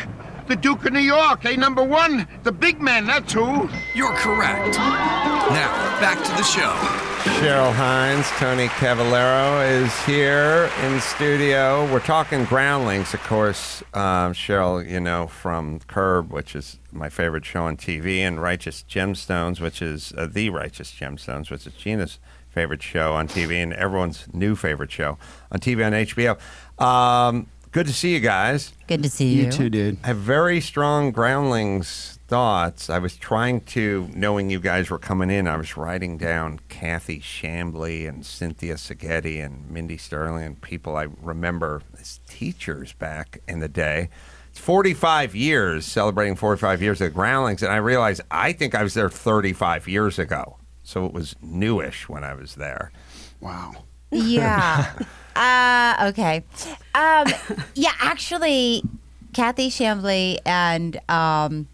The Duke of New York, eh? Number one, the big man, that's who. you're correct. Now, back to the show. Cheryl Hines, Tony Cavalero is here in studio. We're talking groundlings, of course. Um, Cheryl, you know, from Curb, which is my favorite show on TV, and Righteous Gemstones, which is uh, The Righteous Gemstones, which is Gina's favorite show on TV and everyone's new favorite show on TV on HBO. Um, good to see you guys. Good to see you. You too, dude. I have very strong groundlings thoughts. I was trying to, knowing you guys were coming in, I was writing down Kathy Shambly and Cynthia Szigeti and Mindy Sterling and people I remember as teachers back in the day. It's 45 years, celebrating 45 years of groundlings, and I realized I think I was there 35 years ago. So it was newish when I was there. Wow. Yeah. uh, okay. Um, yeah, actually, Kathy Shambly and um,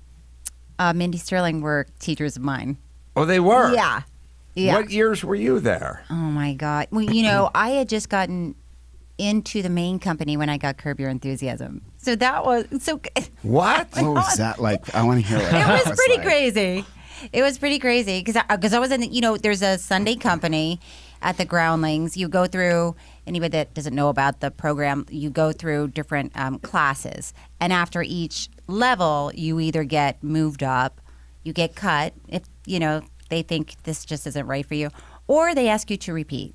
uh, Mindy Sterling were teachers of mine. Oh, they were? Yeah. Yeah. What years were you there? Oh my God. Well, you know, I had just gotten into the main company when I got Curb Your Enthusiasm. So that was so. What? What was that like? I want to hear what it was pretty like. crazy. It was pretty crazy because I, 'cause I was in, the, you know, there's a Sunday company at the Groundlings. You go through, anybody that doesn't know about the program, you go through different um, classes. And after each level, you either get moved up, you get cut if, you know, they think this just isn't right for you, or they ask you to repeat.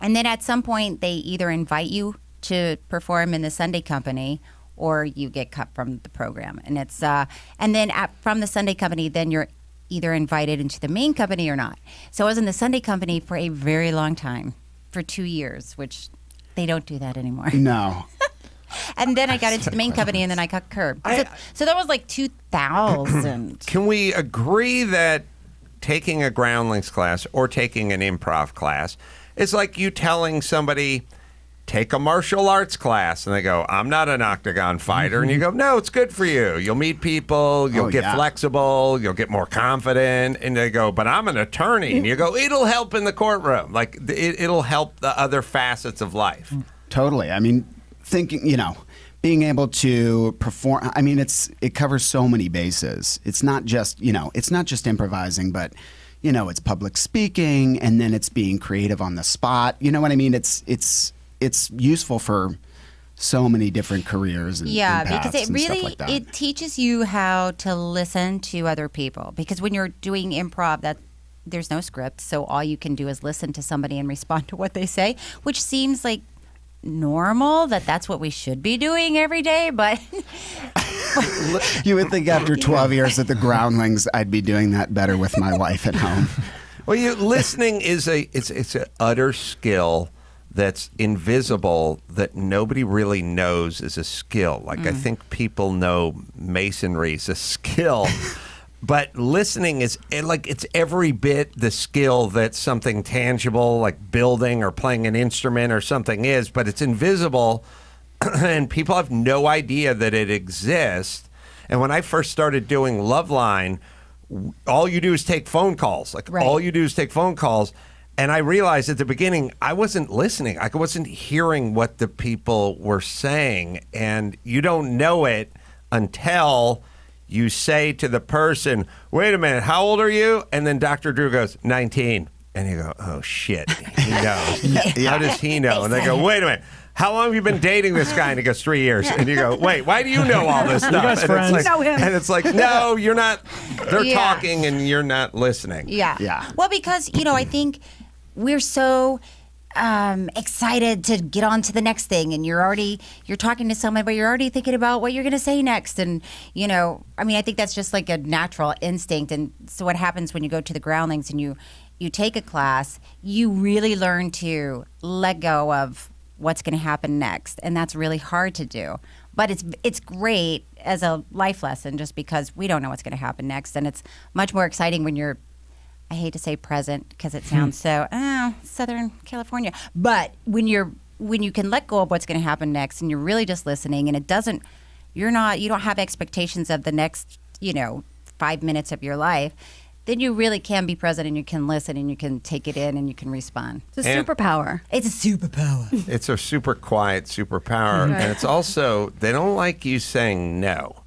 And then at some point, they either invite you to perform in the Sunday company or you get cut from the program. And it's uh, and then at, from the Sunday company, then you're either invited into the main company or not. So I was in the Sunday company for a very long time, for two years, which they don't do that anymore. No. And then I got into the main company, and then I got curbed. So, so that was like 2000. Can we agree that taking a groundlings class or taking an improv class is like you telling somebody, take a martial arts class, and they go, I'm not an octagon fighter. And you mm-hmm. go, no, it's good for you. You'll meet people, you'll Oh, get yeah. flexible, you'll get more confident. And they go, but I'm an attorney. And you go, mm. it'll help in the courtroom. Like it, it'll help the other facets of life. Mm. Totally. I mean, thinking, you know, being able to perform. I mean, it's it covers so many bases. It's not just you know, it's not just improvising, but you know, it's public speaking, and then it's being creative on the spot. You know what I mean? It's it's it's useful for so many different careers. And, yeah and because it really like it teaches you how to listen to other people because when you're doing improv that there's no script so all you can do is listen to somebody and respond to what they say which seems like normal that that's what we should be doing every day but you would think after 12 years at the Groundlings, I'd be doing that better with my wife at home. Well, you listening is a it's it's an utter skill that's invisible that nobody really knows is a skill. Like I Mm. think people know masonry is a skill, but listening is it, like it's every bit the skill that something tangible like building or playing an instrument or something is, but it's invisible and people have no idea that it exists. And when I first started doing Loveline, all you do is take phone calls. Like Right. all you do is take phone calls. And I realized at the beginning I wasn't listening. I wasn't hearing what the people were saying. And you don't know it until you say to the person, wait a minute, how old are you? And then Dr. Drew goes, 19. And you go, oh shit, he knows. Yeah. How does he know? And they go, wait a minute. How long have you been dating this guy? And he goes, three years. And you go, wait, why do you know all this You stuff? guys and, friends? It's like, Know him. and it's like, no, you're not. They're Yeah. talking and you're not listening. Yeah. Yeah. Well, because you know, I think we're so um, excited to get on to the next thing, and you're already you're talking to someone, but you're already thinking about what you're going to say next, and you know, I mean, I think that's just like a natural instinct. And so, what happens when you go to the groundlings and you you take a class, you really learn to let go of what's going to happen next, and that's really hard to do. But it's it's great as a life lesson, just because we don't know what's going to happen next, and it's much more exciting when you're I hate to say present because it hmm. sounds so oh, Southern California. But when you're when you can let go of what's going to happen next, and you're really just listening, and it doesn't, you're not, you don't have expectations of the next, you know, five minutes of your life. Then you really can be present, and you can listen, and you can take it in, and you can respond. It's a And- superpower. It's a superpower. It's a super quiet superpower, Right. and it's also they don't like you saying no.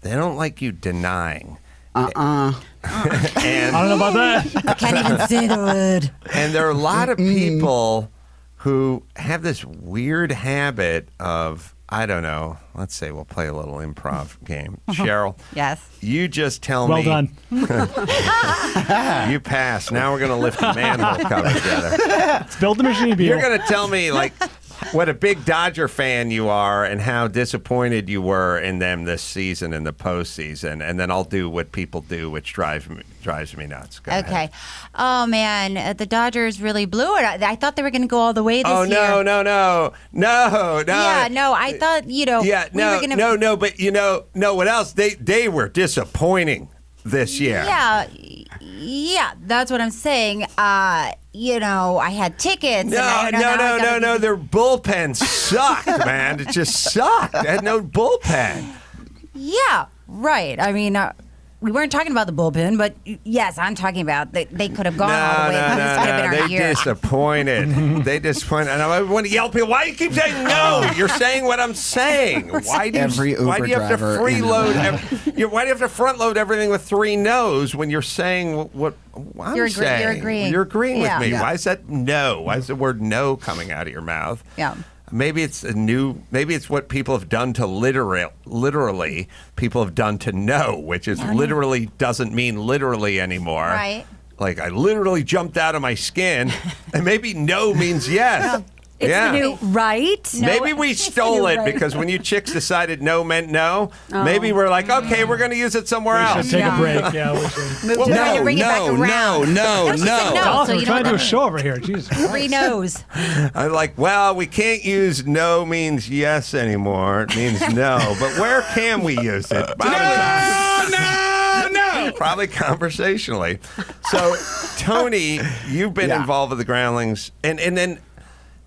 They don't like you denying. Uh-uh. uh-uh. and I don't know about that. I can't even say the word. And there are a lot of people who have this weird habit of I don't know. Let's say we'll play a little improv game. Cheryl, Yes. you just tell Well me. Well done. you pass. Now we're going to lift the manhole cover together. Let's build the machine. Beal. You're going to tell me like what a big Dodger fan you are and how disappointed you were in them this season in the postseason, and then I'll do what people do, which drives me drives me nuts. Go ahead. Okay. Oh man, uh, the Dodgers really blew it. I, I thought they were going to go all the way this Oh year. no no no no no! Yeah, no, I thought you know. Yeah, we no, gonna, no, no, but you know, no. What else? They they were disappointing this year. Yeah, yeah, that's what I'm saying. Uh, you know, I had tickets. and No, no, no, no, no. Their bullpen sucked, man. It just sucked. They had no bullpen. Yeah, right. I mean, uh, we weren't talking about the bullpen, but yes, I'm talking about they, they could have gone all the way. No, this no, could have no, been our They year. disappointed. they disappointed. And I want to yell at people. Why do you keep saying no? You're saying what I'm saying. Why do you? Every why do you have to driver freeload? Atlanta. ev- you- why do you have to front load everything with three no's when you're saying what, what I'm You're agree- saying? you're agreeing. You're agreeing Yeah. with me. Yeah. Why is that no? Why is the word no coming out of your mouth? Yeah. Maybe it's a new. Maybe it's what people have done to literal, literally. People have done to no, which is literally doesn't mean literally anymore. Right. Like I literally jumped out of my skin, and maybe no means yes. It's yeah. the new right. Maybe we stole it right. because when you chicks decided no meant no, Oh. maybe we're like, okay, we're going to use it somewhere else. We else. should take a break. Yeah, we should. Move to- you bring it back around. no, she said no, Dawson, so we're trying to don't do a show over here. Jesus. Three no's. I'm like, well, we can't use no means yes anymore. It means no. But where can we use it? no, no, no. Probably conversationally. So, Tony, you've been Yeah. involved with the Groundlings, and and then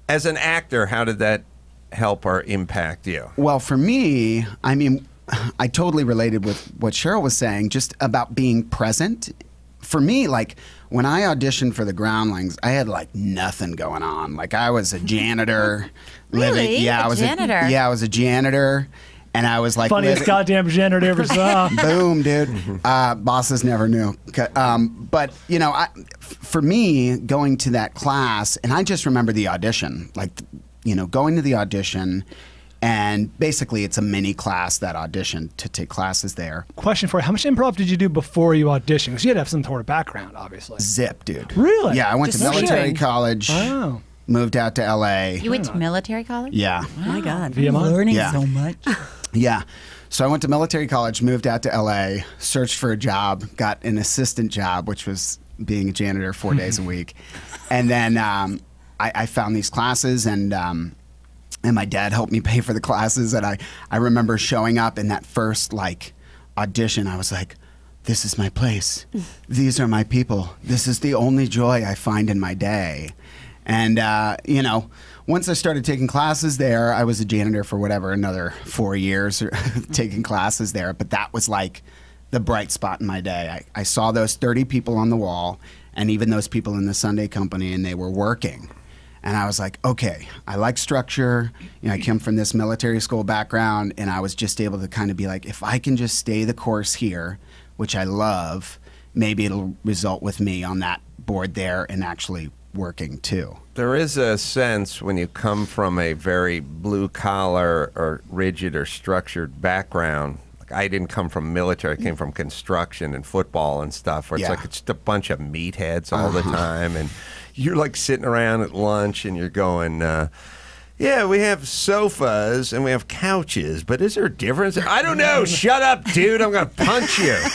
as an actor, how did that help or impact you? Well, for me, I mean, I totally related with what Cheryl was saying, just about being present. For me, like when I auditioned for the Groundlings, I had like nothing going on. Like I was a janitor, living. Really? Yeah, A I was a janitor? A, yeah, I was a janitor, and I was like Funniest goddamn janitor ever saw. Boom, dude. Uh, bosses never knew. Um, but you know, I, for me, going to that class, and I just remember the audition, like you know, going to the audition, and basically it's a mini class that audition to take classes there. Question for you: How much improv did you do before you auditioned? Because you had to have some sort of background, obviously. Zip, dude. Really? Yeah, I went Just to military college. Oh. Moved out to L.A. You went to military college? yeah. Oh my God. Vietnam? Learning Yeah. so much. Yeah. So I went to military college, moved out to LA, searched for a job, got an assistant job, which was being a janitor four days a week. And then um, I, I found these classes and um, and my dad helped me pay for the classes. And I, I remember showing up in that first like audition, I was like, this is my place. These are my people. This is the only joy I find in my day. And, uh, you know, once I started taking classes there, I was a janitor for whatever, another four years taking classes there. But that was like the bright spot in my day. I, I saw those 30 people on the wall and even those people in the Sunday company, and they were working. And I was like, okay, I like structure. You know, I came from this military school background, and I was just able to kind of be like, if I can just stay the course here, which I love, maybe it'll result with me on that board there and actually working too. There is a sense when you come from a very blue collar or rigid or structured background. Like I didn't come from military; I came from construction and football and stuff. Where it's Yeah. like it's just a bunch of meatheads all the Uh-huh. time, and you're like sitting around at lunch and you're going. Uh, Yeah, we have sofas and we have couches, but is there a difference? I don't know. Shut up, dude. I'm going to punch you.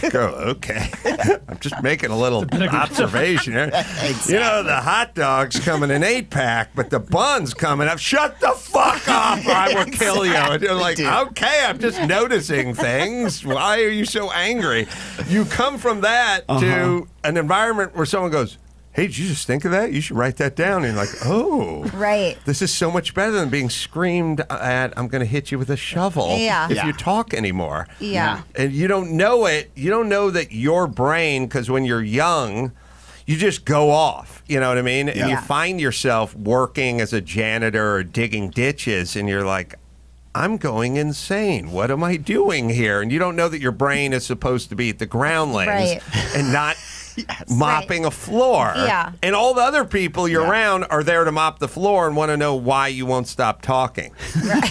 You go, okay. I'm just making a little observation here. You know, the hot dogs come in an eight pack, but the buns coming up. Shut the fuck up or I will kill you. And you're like, okay, I'm just noticing things. Why are you so angry? You come from that to uh-huh. an environment where someone goes, Hey, did you just think of that? You should write that down. And you're like, oh, Right. this is so much better than being screamed at. I'm going to hit you with a shovel Yeah. if Yeah. you talk anymore. Yeah. And you don't know it. You don't know that your brain, because when you're young, you just go off. You know what I mean? And you find yourself working as a janitor or digging ditches, and you're like, I'm going insane. What am I doing here? And you don't know that your brain is supposed to be at the groundlings Right. and not mopping a floor. Yeah. And all the other people you're around are there to mop the floor and want to know why you won't stop talking.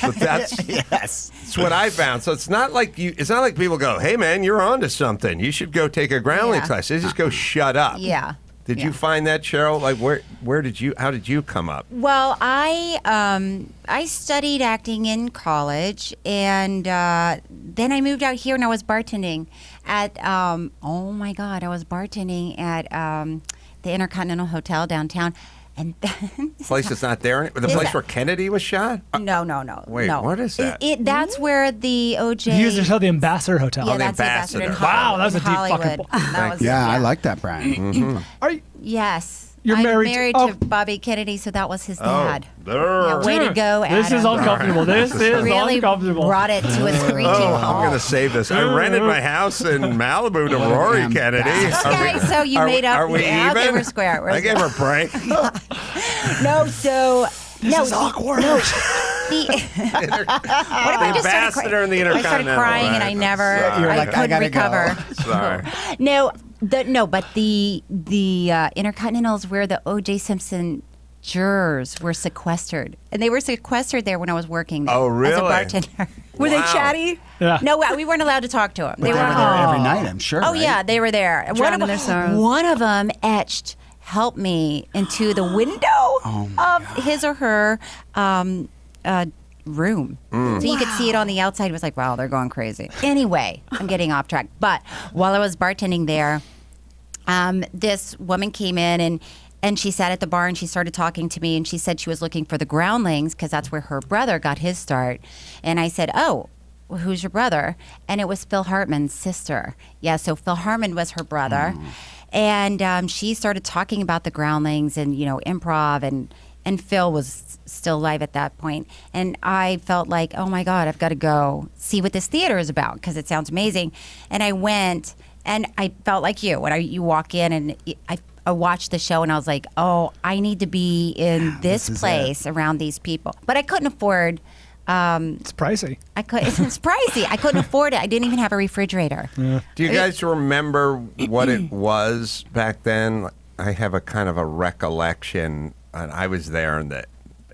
But that's yes. that's what I found. So it's not like you. It's not like people go, "Hey, man, you're onto something. You should go take a groundling Yeah. class." They just go, "Shut up." Yeah. Did Yeah. you find that, Cheryl? Like, where where did you? How did you come up? Well, I um, I studied acting in college, and uh, then I moved out here, and I was bartending at. Um, oh my God, I was bartending at um, the Intercontinental Hotel downtown, and then the Place that's not there. The place that- where Kennedy was shot. no, no, no. Wait, no. what is that? It, it, that's where the OJ. You used to tell the Ambassador Hotel. Yeah, that's the Ambassador. in Ambassador. Wow, that was a deep fucking Hollywood. bo- That was- you. Yeah, I like that, Brian. Mm-hmm. Are you? Yes. You're I'm married- married oh. to Bobby Kennedy, so that was his Oh, dad. there. Yeah, way to go, Adam. This is uncomfortable. This is really uncomfortable. brought it to a oh, screeching Oh, halt. I'm going to save this. I rented my house in Malibu to Rory Kennedy. Okay, so you are, made up- Are we yeah, okay, even? we're square, we're I gave her a break. No, so no, is the- awkward. No, the, what if I The just started ambassador crying? and the I started Intercontinental, crying and? I never, You're I like, I couldn't gotta go. recover. Sorry. No, the no, but the the uh, Intercontinentals where the O.J. Simpson jurors were sequestered, and they were sequestered there when I was working there Oh, as a bartender. Were they chatty? Yeah. No, we weren't allowed to talk to them. They were there every night, I'm sure. Oh right? yeah, they were there. One Drowning of, their one of them etched help me into the window Oh, of his or her um, uh, room. Mm. So you could see it on the outside. It was like, wow, they're going crazy. Anyway, I'm getting off track. But while I was bartending there, um, this woman came in and and she sat at the bar and she started talking to me and she said she was looking for the groundlings because that's where her brother got his start. And i said oh well, who's your brother? And it was phil hartman's sister. Yeah so phil hartman was her brother. And um, she started talking about the groundlings and you know improv and and phil was still alive at that point. And i felt like oh my god i've got to go see what this theater is about because it sounds amazing. And i went and I felt like you when I, you walk in and I, I watched the show and I was like, oh, I need to be in this, this is place around these people. But I couldn't afford. Um, It's pricey. I could. It's pricey. I couldn't afford it. I didn't even have a refrigerator. Do you guys remember what it was back then? I have a kind of a recollection, and I was there in the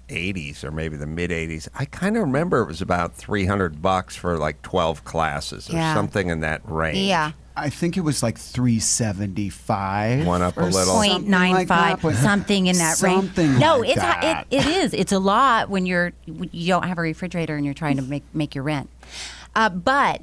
80s or maybe the mid 80s. I kind of remember it was about 300 bucks for like 12 classes or Yeah. something in that range. Yeah. I think it was like 375. One up a little. something Point nine like five, but- something in that range. Something No, it's that. It, it is. It's a lot when you're you don't have a refrigerator and you're trying to make make your rent. Uh, but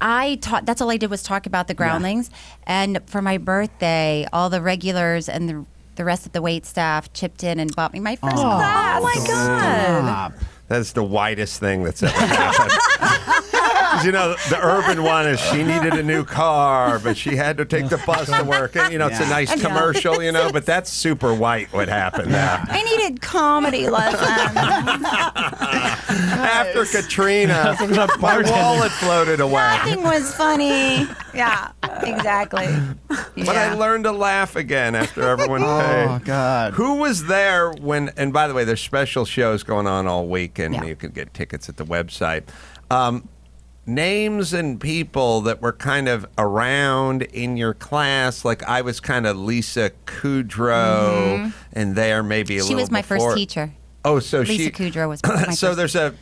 I taught. That's all I did was talk about the groundlings. And for my birthday, all the regulars and the the rest of the wait staff chipped in and bought me my first class. Oh my god. Stop. That's the whitest thing that's ever happened. 'Cause, you know, the urban one is she needed a new car, but she had to take the bus to work. And, you know, it's a nice commercial, you know, but that's super white what happened there. I needed comedy lessons. After Katrina, my wallet floated away. Nothing was funny. Yeah, exactly. But I learned to laugh again after everyone paid. Oh, God. Who was there when? And by the way, there's special shows going on all week, and Yeah. you can get tickets at the website. Um, names and people that were kind of around in your class, like I was kind of Lisa Kudrow, and there maybe a Mm-hmm. She was my before. first teacher. Oh, so Lisa she Kudrow was my so first there's a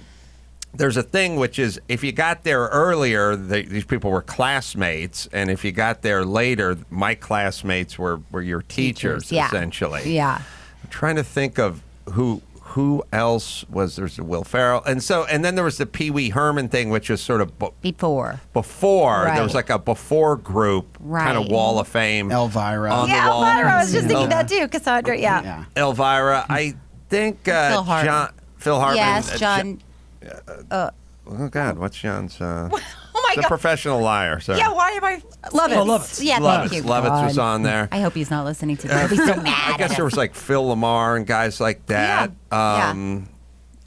there's a thing which is if you got there earlier, they, these people were classmates, and if you got there later, my classmates were were your teachers, yeah. essentially. Yeah. I'm trying to think of who who else was there's the Will Ferrell, and so and then there was the Pee Wee Herman thing, which was sort of bu- Before. before there was like a before group right. kind of wall of fame. Elvira. on yeah, the wall. Elvira. I was just thinking El- that too. Cassandra. Yeah. Elvira. I think uh, Phil Hartman. John Phil Hartman. Yes, uh, John. Uh, Oh God, what's John's? My the God. professional liar. Sorry. Yeah, why am I? Lovitz. Oh, Lovitz. Yeah, Lovitz. thank you. Lovitz was on there. I hope he's not listening to this. He'll be so mad. I guess there was like Phil LaMarr and guys like that. Yeah. Um,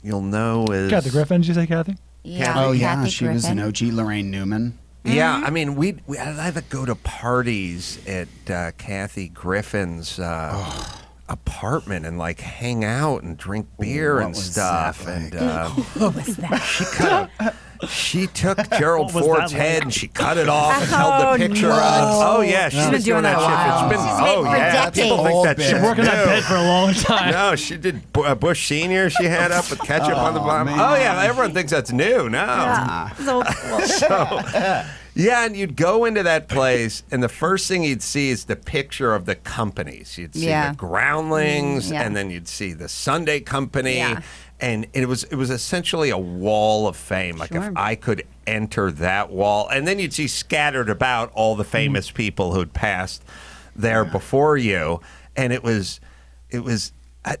You'll know is Kathy Griffin, did you say Kathy? Yeah. Oh yeah, Kathy she was an OG Laraine Newman. Yeah, Mm-hmm. I mean, we we I'd either go to parties at uh, Kathy Griffin's uh, apartment and like hang out and drink beer what and was stuff, that and uh, What was that? she cut. a- She took Gerald Ford's that head and she cut it off and held Oh, the picture no. up. Oh yeah, she's She's been doing that a shit. while. It's been, She's oh for yeah, people think decades. that She's shit. Been working that bed for a long time. No, she did uh, Bush Senior. She had up with ketchup on the Oh, bottom. man. Oh yeah, everyone thinks that's new. No, So so yeah, and you'd go into that place, and the first thing you'd see is the picture of the companies. You'd see Yeah. the Groundlings, Mm, yeah. and then you'd see the Sunday Company, Yeah. And it was it was essentially a wall of fame. Like if I could enter that wall, and then you'd see scattered about all the famous people who'd passed there before you, and it was it was.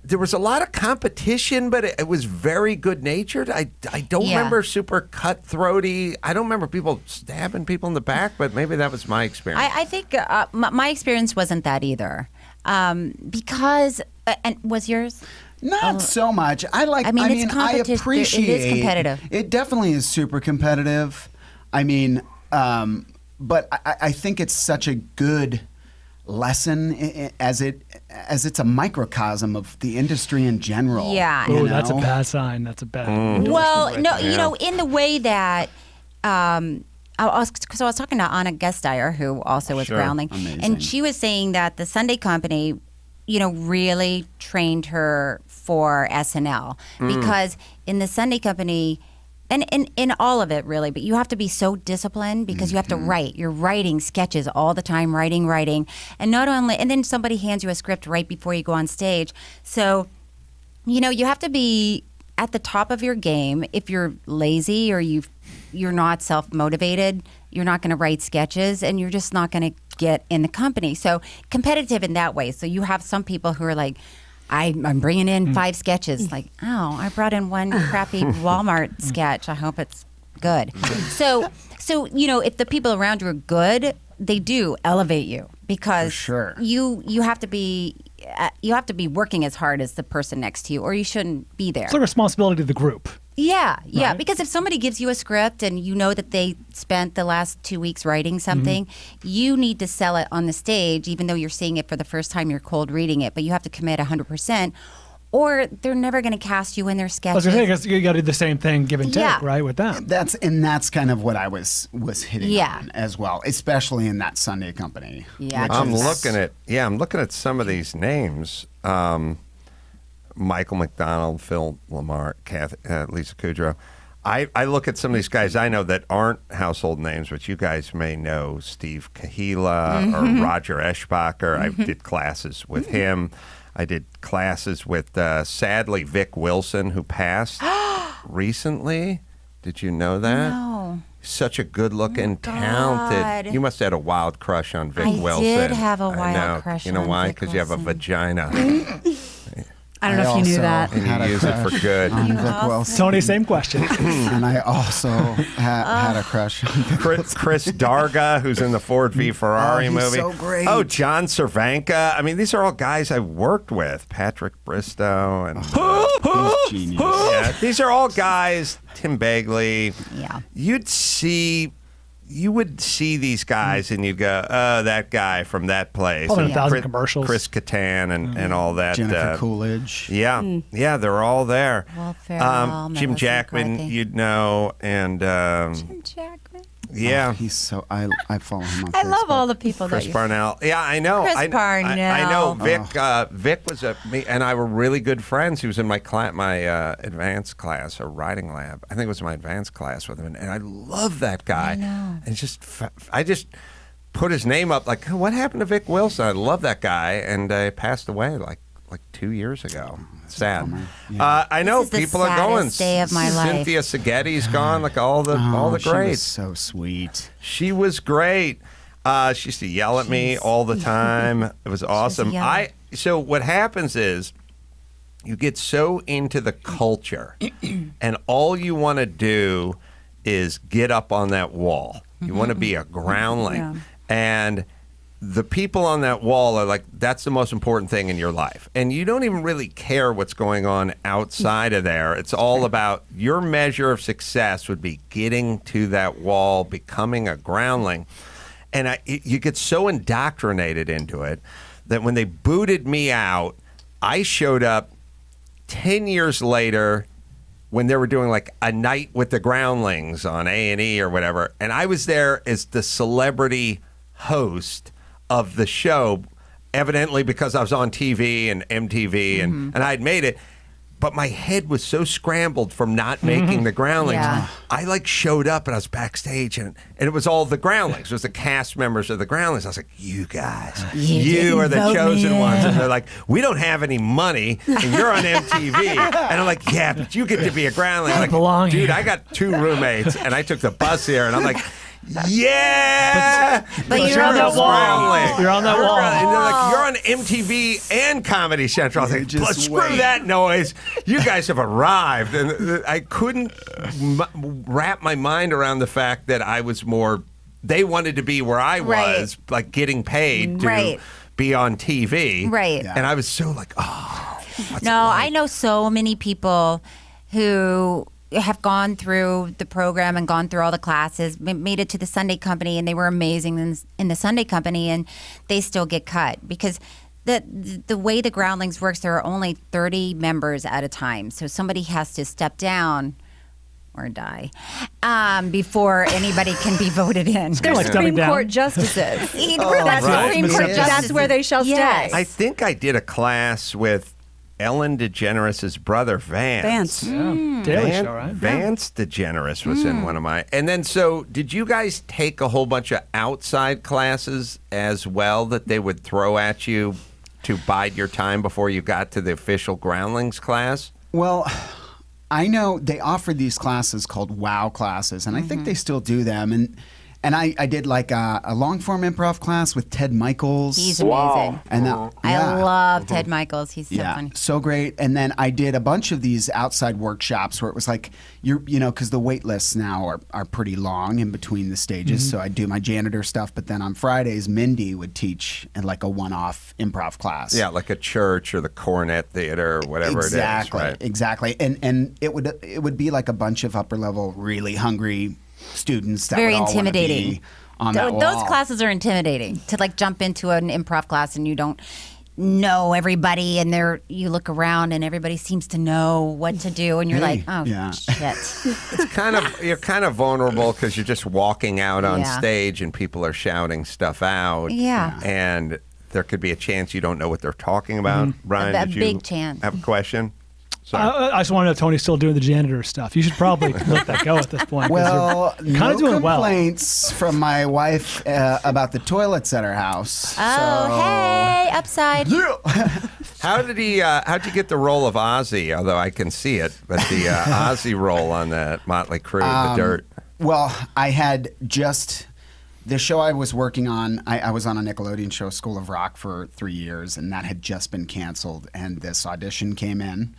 There was a lot of competition, but it, it was very good natured. I, I don't Yeah. remember super cutthroaty. I don't remember people stabbing people in the back, but maybe that was my experience. I, I think uh, my, my experience wasn't that either, um, because uh, and was yours? Not so much. I like. I I mean, mean, it's I competi- there- appreciate. it is competitive. It definitely is super competitive. I mean, um, but I, I think it's such a good lesson i- i- as it as it's a microcosm of the industry in general. Yeah. you Oh, that's a bad sign. That's a bad. Mm. Well, no, Yeah. you know, in the way that. Um, I was, cause I was talking to Ana Gasteyer, who also was Sure. groundling, Amazing. and she was saying that the Sunday Company, you know, really trained her for SNL Mm. because in the Sunday Company, and in, in all of it really, but you have to be so disciplined because you have Mm-hmm. to write. You're writing sketches all the time, writing, writing, and not only, and then somebody hands you a script right before you go on stage. So you know, you have to be at the top of your game. If you're lazy or you you're not self motivated, you're not going to write sketches, and you're just not going to get in the company. So competitive in that way. So you have some people who are like. I, I'm bringing in mm. five sketches. Mm. Like, oh, I brought in one crappy Walmart mm. sketch. I hope it's good. So, so you know, if the people around you are good, they do elevate you because sure. you you have to be uh, you have to be working as hard as the person next to you, or you shouldn't be there. It's a responsibility to the group. Yeah, yeah. Right. Because if somebody gives you a script and you know that they spent the last two weeks writing something, you need to sell it on the stage, even though you're seeing it for the first time, you're cold reading it, but you have to commit 100%, or they're never going to cast you in their I sketches. was gonna say, 'cause you got to do the same thing, give and take, Yeah. right, with them. That's and that's kind of what I was was hitting Yeah. on as well, especially in that Sunday company. Yeah, I'm is- looking at yeah, I'm looking at some of these names. Um, Michael McDonald, Phil LaMarr, Kath, uh, Lisa Kudrow. I, I look at some of these guys I know that aren't household names, which you guys may know Steve Kahila or Roger Eschbacher. I did classes with him. I did classes with, uh, sadly, Vic Wilson, who passed recently. Did you know that? No. Such a good looking, talented. You must have had a wild crush on Vic I Wilson. did have a I wild crush You know why? Because you have a vagina. I don't know if you knew that. And you had a use it for good. on Vic Wilson. Tony, same question. and I also ha- had a crush on Vic Chris, Chris Darga, who's in the Ford v Ferrari Oh, he's movie. so great. Oh, John Cervanka. I mean, these are all guys I've worked with. Patrick Bristow and uh, He's genius. yeah, these are all guys. Tim Bagley. Yeah. You'd see. You would see these guys and you'd go, "Oh, that guy from that place." Probably a thousand Chris- commercials. Chris Kattan and, and all that. Jennifer uh, Coolidge. Yeah, yeah, they're all there. Um, Will Ferrell, Jim Jackman, you'd know, and um, Jackman. Yeah, Oh, he's so I I follow him on I love all the people Chris that you Parnell. Yeah, I know. Chris I, I, I know. Parnell. Vic. Uh, Vic was a me and I were really good friends. He was in my class, my uh, advanced class or writing lab. I think it was my advanced class with him, and, and I love that guy. I know. And just, I just put his name up. Like, what happened to Vic Wilson? I love that guy, and uh, he passed away like like two two years ago. Sad. Uh, I know is the people are going. saddest day of my life. Cynthia Szigeti's gone. Like all the Oh, all the she was greats. so sweet. She was great. Uh, she used to yell at me all the time. It was awesome. yell. I so what happens is you get so into the culture, and all you want to do is get up on that wall. You want to be a groundling, Yeah. and the people on that wall are like that's the most important thing in your life. And you don't even really care what's going on outside of there. It's all about your measure of success would be getting to that wall becoming a groundling. And I, it- you get so indoctrinated into it that when they booted me out i showed up 10 years later when they were doing like a night with the groundlings on a&e or whatever. And i was there as the celebrity host of the show evidently because i was on tv and mtv and, and i had made it but my head was so scrambled from not making the groundlings. Yeah. i like showed up and i was backstage and, and it was all the groundlings. It was the cast members of the groundlings. I was like you guys You you, are the chosen ones. And they're like we don't have any money and you're on mtv and i'm like yeah but you get to be a groundling. I'm like dude here. i got two roommates and i took the bus here and i'm like yeah But you're you're on on that wall. Groundling. You're on that wall. And they're like, you're on MTV and Comedy Central. I was like, just "But screw wait." that noise. You guys have arrived. And I couldn't m- wrap my mind around the fact that I was more, they wanted to be where I Right. was, like getting paid to Right. be on TV. Right. And I was so like, oh. what's No, it like? I know so many people who have gone through the program and gone through all the classes, made it to the Sunday company, and they were amazing in, in the Sunday company, and they still get cut because. The, the way the groundlings works, there are only 30 members at a time. So somebody has to step down or die um, before anybody can be voted in. kinda like Supreme down. Court justices. We're right. Supreme Court Yes. That's where they shall Yes. stay. I think I did a class with Ellen DeGeneres' brother, Vance. Vance. Yeah. Daily Van- Show, right? Vance DeGeneres was in one of my. And then, so did you guys take a whole bunch of outside classes as well that they would throw at you to bide your time before you got to the official groundlings class? Well, I know they offered these classes called WOW classes, and I Mm-hmm. think they still do them. And and I, I did like a, a long form improv class with Ted Michaels. He's amazing. and that, I yeah. love Ted Michaels. He's so yeah, funny. so great. And then I did a bunch of these outside workshops where it was like you're, you know, because the wait lists now are, are pretty long in between the stages. Mm-hmm. So I do my janitor stuff, but then on Fridays, Mindy would teach in like a one-off improv class. Yeah, like a church or the Coronet Theater or whatever exactly, it is. Right? Exactly, and and it would it would be like a bunch of upper level, really hungry students that Very would all intimidating. be on Tho- that Those wall. classes are intimidating to like jump into an improv class and you don't know everybody and they're you look around and everybody seems to know what to do and you're Hey, like oh yeah. shit It's kind of you're kind of vulnerable because you're just walking out on Yeah. stage and people are shouting stuff out. Yeah. and there could be a chance you don't know what they're talking about. Mm-hmm. Ryan, A- a did you big chance. have a question? I, I just want to know if Tony's still doing the janitor stuff. You should probably let that go at this point. Well, kind no of doing well. complaints from my wife uh, about the toilets at her house. oh hey upside Yeah. How did he? Uh, how did you get the role of Ozzy? Although I can see it, but the uh, Ozzy role on that Motley Crue, Um, the Dirt. Well, I had just the show I was working on. I, I was on a Nickelodeon show, School of Rock, for three years, and that had just been canceled. And this audition came in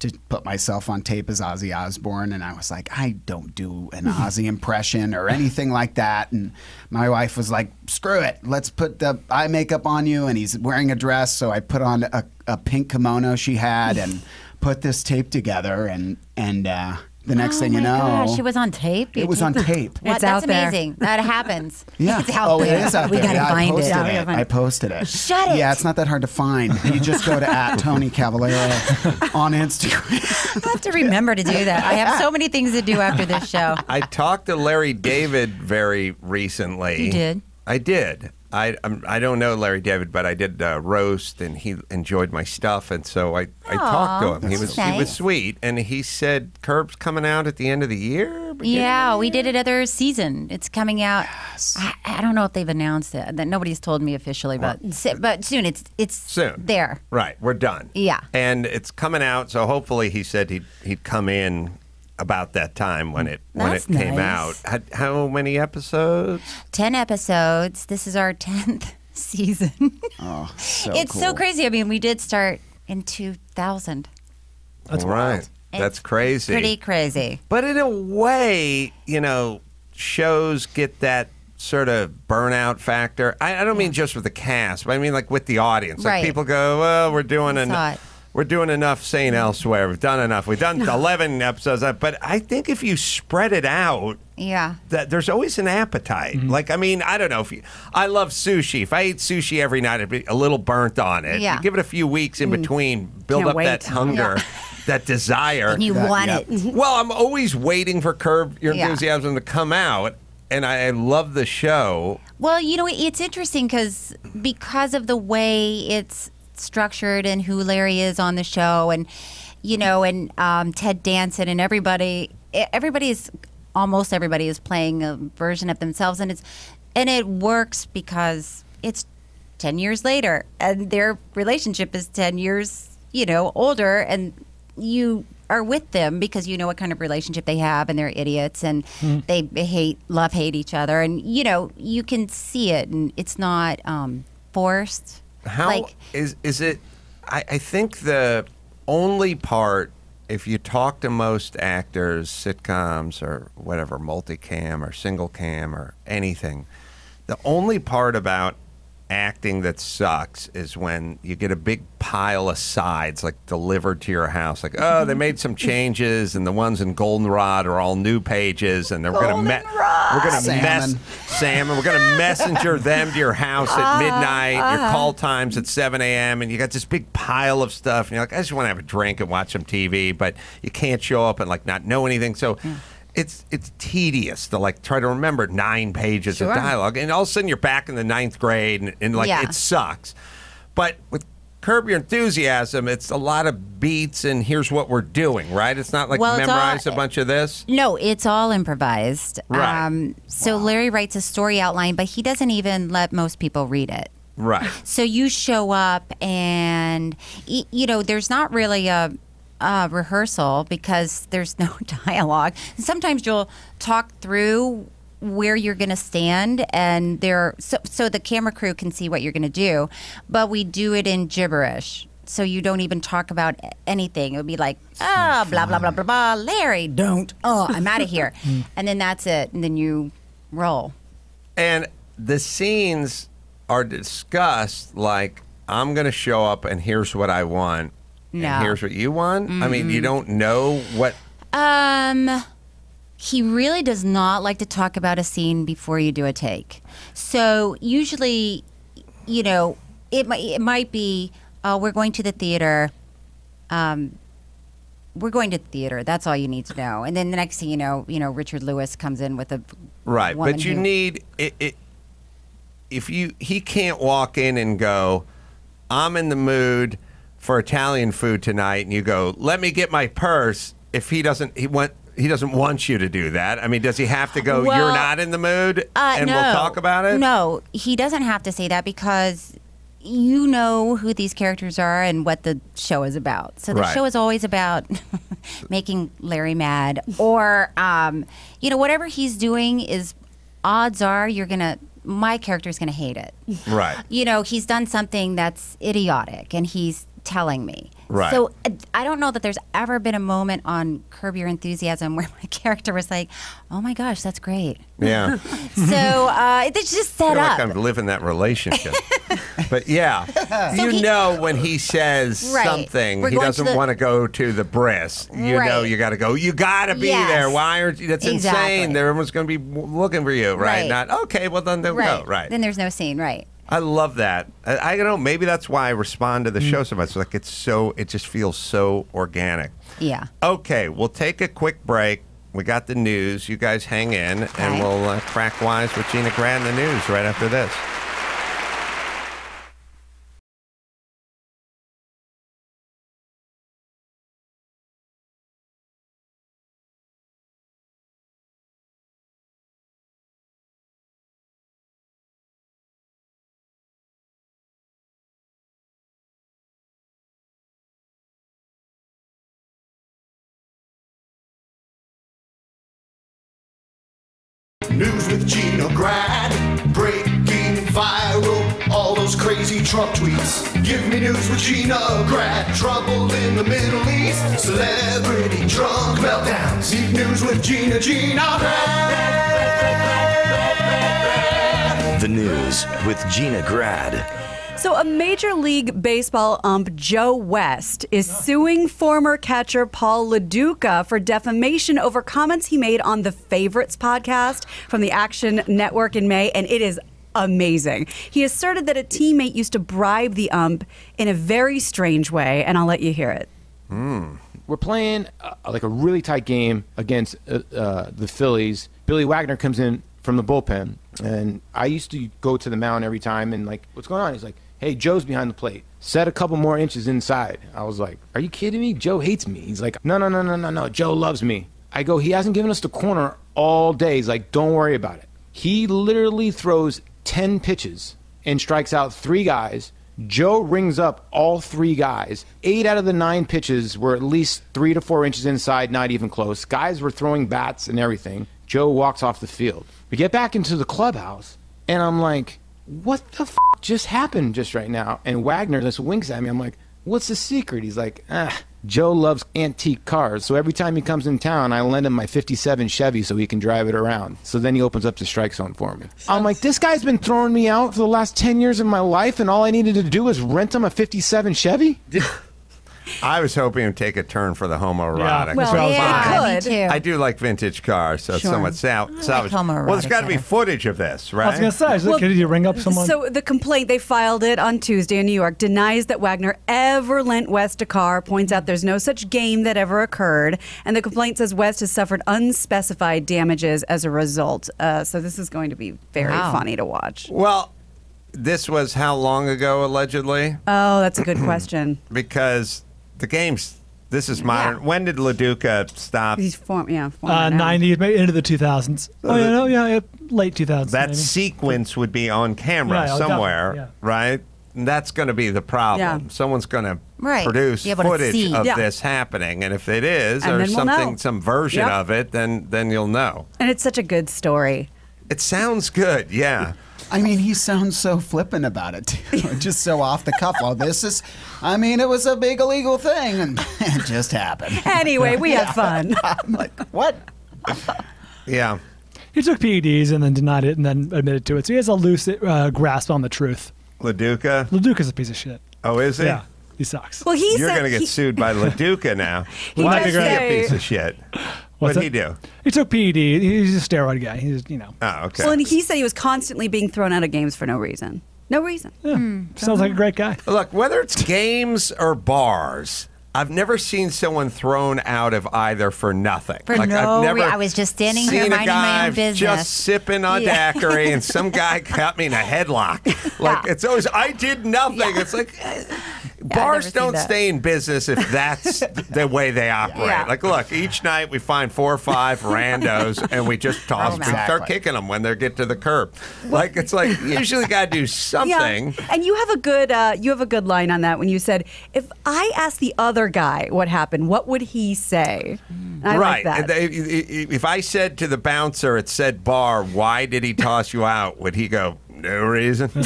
to put myself on tape as Ozzy Osbourne, and I was like, I don't do an Ozzy impression or anything like that. And my wife was like, Screw it, let's put the eye makeup on you. And he's wearing a dress, so I put on a, a pink kimono she had and put this tape together, and and. Uh, the next oh thing you know, gosh, it was on tape it was on tape. What? It's that's out there. amazing that happens Yeah. it's out oh, there it is out we there. gotta yeah, I find it posted Yeah, it. gotta I posted it. Shut it. Yeah, it's not that hard to find. You just go to at Tony Cavalero on Instagram. I have to remember to do that I have so many things to do after this show I talked to Larry David very recently. You did? I did. I I'm, I don't know Larry David, but I did uh, roast, and he enjoyed my stuff, and so I, I talked to him. He that's was he was sweet, and he said Curb's coming out at the end of the year, Yeah, we did another season. It's coming out. I, I don't know if they've announced it. That nobody's told me officially, but si- but soon. It's it's Soon. there. Right, we're done. Yeah. And it's coming out, so hopefully he said he'd he'd come in about that time when it when That's it came nice. out. How, how many episodes? Ten episodes. This is our tenth season. Oh, so it's so crazy. I mean, we did start in two thousand. That's right. That's It's crazy. Pretty crazy. But in a way, you know, shows get that sort of burnout factor. I, I don't mean just with the cast, but I mean like with the audience. Like Right. people go, well, we're doing I an, saw it. We're doing enough St. Elsewhere. We've done enough. We've done eleven episodes. Uh, but I think if you spread it out, Yeah. that there's always an appetite. Mm-hmm. Like I mean, I don't know if you, I love sushi. If I ate sushi every night, I'd be a little burnt on it. Yeah. You give it a few weeks in mm. between, build Can't up wait. that hunger, that desire. And you That- want yep. it. Well, I'm always waiting for Curb Your Yeah. Enthusiasm to come out, and I, I love the show. Well, you know, it's interesting because because of the way it's structured and who Larry is on the show, and you know, and um, Ted Danson and everybody, e- everybody is almost everybody is playing a version of themselves, and it's and it works because it's ten years later, and their relationship is ten years, you know, older, and you are with them because you know what kind of relationship they have and they're idiots and Mm. they hate love hate each other and you know you can see it and it's not um forced How like is is it? I, I think the only part, if you talk to most actors, sitcoms or whatever, multicam or single cam or anything, the only part about acting that sucks is when you get a big pile of sides like delivered to your house like oh they made some changes and the ones in goldenrod are all new pages and they're gonna me- we're gonna mess Salmon. salmon we're gonna messenger them to your house at midnight your uh-huh. call times at 7 a.m and you got this big pile of stuff and you're like i just want to have a drink and watch some tv but you can't show up and like not know anything so it's it's tedious to like try to remember nine pages Sure. of dialogue and all of a sudden you're back in the ninth grade and, and like Yeah. it sucks. But with curb your enthusiasm it's a lot of beats and here's what we're doing right? It's not like Well, it's all- memorize a bunch of this? No it's all improvised. Right. um so larry writes a story outline but he doesn't even let most people read it. Right. So you show up, and you know there's not really a, a rehearsal because there's no dialogue. And sometimes you'll talk through where you're going to stand, and there so so the camera crew can see what you're going to do, but we do it in gibberish. So you don't even talk about anything. It would be like, ah, blah blah blah blah blah. Larry, don't. Oh, I'm out of here, and then that's it. And then you roll. and the scenes are discussed like i'm gonna show up and here's what i want No. and here's what you want i mean you don't know what Um, he really does not like to talk about a scene before you do a take. So usually, you know, it might it might be, uh, we're going to the theater. Um, we're going to the theater. That's all you need to know. And then the next thing you know, you know, Richard Lewis comes in with a right but you who- need it, it if you he can't walk in and go i'm in the mood for italian food tonight and you go let me get my purse if he doesn't he want he doesn't want you to do that i mean does he have to go you're not in the mood Uh, and no. we'll talk about it No, he doesn't have to say that because you know who these characters are and what the show is about. So the Right. show is always about making Larry mad, or um, you know whatever he's doing is. Odds are you're gonna. My character's gonna hate it. right You know he's done something that's idiotic, and he's telling me. Right. So uh, I don't know that there's ever been a moment on Curb Your Enthusiasm where my character was like, "Oh my gosh, that's great." yeah So uh, it's just I set feel up. like I'm living that relationship. but yeah, So you he- know when he says Right. something, We're he doesn't want to go to the bris. You know you got to go. You got to be Yes. there. Why aren't you? That's Exactly. insane. Everyone's going to be looking for you, right? Right. Not okay. Well, then they'll right. go. Right. Then there's no scene. Right. I love that. I, I don't know. Maybe that's why I respond to the show so much. Like it's so. It just feels so organic. Yeah. Okay, we'll take a quick break. We got the news. You guys hang in, and we'll uh, crack wise with Gina Grad in the news right after this. News with Gina Grad. Breaking viral, all those crazy Trump tweets. Give me news with Gina Grad. Trouble in the Middle East. Celebrity drunk meltdowns. Need news with Gina, Gina Grad. The news with Gina Grad. So, a Major League Baseball ump, Joe West, is suing former catcher Paul Lo Duca for defamation over comments he made on the Favorites podcast from the Action Network in May, and it is amazing. He asserted that a teammate used to bribe the ump in a very strange way, and I'll let you hear it. We're playing uh, like a really tight game against uh, uh, the Phillies. Billy Wagner comes in from the bullpen, and I used to go to the mound every time and like, what's going on? He's like, hey, Joe's behind the plate. Set a couple more inches inside. I was like, are you kidding me? Joe hates me. He's like, no, no, no, no, no, no. Joe loves me. I go, he hasn't given us the corner all day. He's like, don't worry about it. He literally throws 10 pitches and strikes out three guys. Joe rings up all three guys. Eight out of the nine pitches were at least three to four inches inside, not even close. Guys were throwing bats and everything. Joe walks off the field. We get back into the clubhouse, and I'm like, what the f- just happened just right now? And Wagner just winks at me. I'm like, what's the secret? He's like, ah, Joe loves antique cars. So every time he comes in town, I lend him my 57 Chevy so he can drive it around. So then he opens up the strike zone for me. I'm like, this guy's been throwing me out for the last 10 years of my life, and all I needed to do was rent him a 57 Chevy? I was hoping it'd take a turn for the homoerotic. Well, So yeah, fine. it could. Me too. I do like vintage cars, so it's Sure. somewhat sal- salvage. homoerotic well, there's got to be footage of this, right? I was gonna say, is it- Well, could you ring up someone? So the complaint they filed it on Tuesday in New York denies that Wagner ever lent West a car. Points out there's no such game that ever occurred, and the complaint says West has suffered unspecified damages as a result. Uh, so this is going to be very Wow. funny to watch. Well, this was how long ago, allegedly? Oh, that's a good question. Because the game's. This is modern. When did Lo Duca stop? He's form, yeah, former uh, 90s, maybe into the 2000s. Oh, yeah, no, yeah, yeah, late 2000s. that maybe. sequence would be on camera Right, somewhere, definitely, right? And that's going to be the problem. Yeah. Someone's going to produce be footage of Yeah. this happening, and if it is, And or then we'll something, some version Yep. of it, then then you'll know. And it's such a good story. It sounds good, yeah. I mean, he sounds so flippant about it, too. just so off the cuff. Well, this is, I mean, it was a big illegal thing, and it just happened. Anyway, we had fun. I'm like, what? Yeah. He took PEDs and then denied it and then admitted to it. So he has a loose uh, grasp on the truth. Lo Duca. LaDuca's a piece of shit. Oh, is he? Yeah, he sucks. Well, he You're going to get he- sued by Lo Duca now. He Why does is he a say- piece of shit? What's What'd he do? He took PED. He's a steroid guy. He's, you know, Oh, okay. Well, and he said he was constantly being thrown out of games for no reason. No reason. Hmm. sounds like a great guy. Look, whether it's games or bars, I've never seen someone thrown out of either for nothing. For like, no I've never re- I was just standing here seen a minding my own business. just sipping on Yeah. daiquiri, and some guy got me in a headlock. Like it's always I did nothing. It's like bars don't stay in business if that's the way they operate. Yeah. Like, look, each night we find four or five randos, and we just toss, them we start kicking them when they get to the curb. Like it's like you usually got to do something. Yeah, and you have a good uh, you have a good line on that when you said, "If I asked the other guy what happened, what would he say?" I right. like that. If if I said to the bouncer, it said bar, why did he toss you out? Would he go, no reason?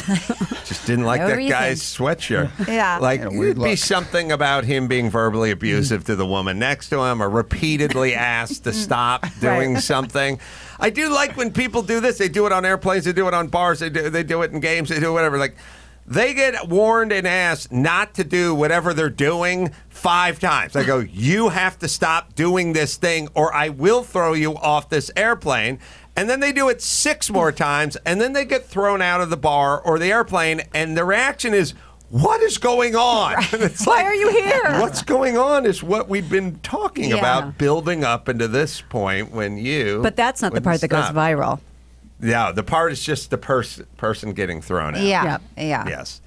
Just didn't like No that reason. guy's sweatshirt. Yeah. Like, yeah, it'd be something about him being verbally abusive to the woman next to him or repeatedly asked to mm. stop doing Right. something. I do like when people do this. They do it on airplanes, they do it on bars, they do, they do it in games, they do whatever. Like, they get warned and asked not to do whatever they're doing five times. I go, you have to stop doing this thing or I will throw you off this airplane. And then they do it six more times and then they get thrown out of the bar or the airplane and the reaction is, what is going on? It's Why are you here? What's going on is what we've been talking Yeah. about building up into this point when you. but that's not the part that goes viral. Yeah, the part is just the pers- person getting thrown out. Yeah. Yep. Yeah. Yes.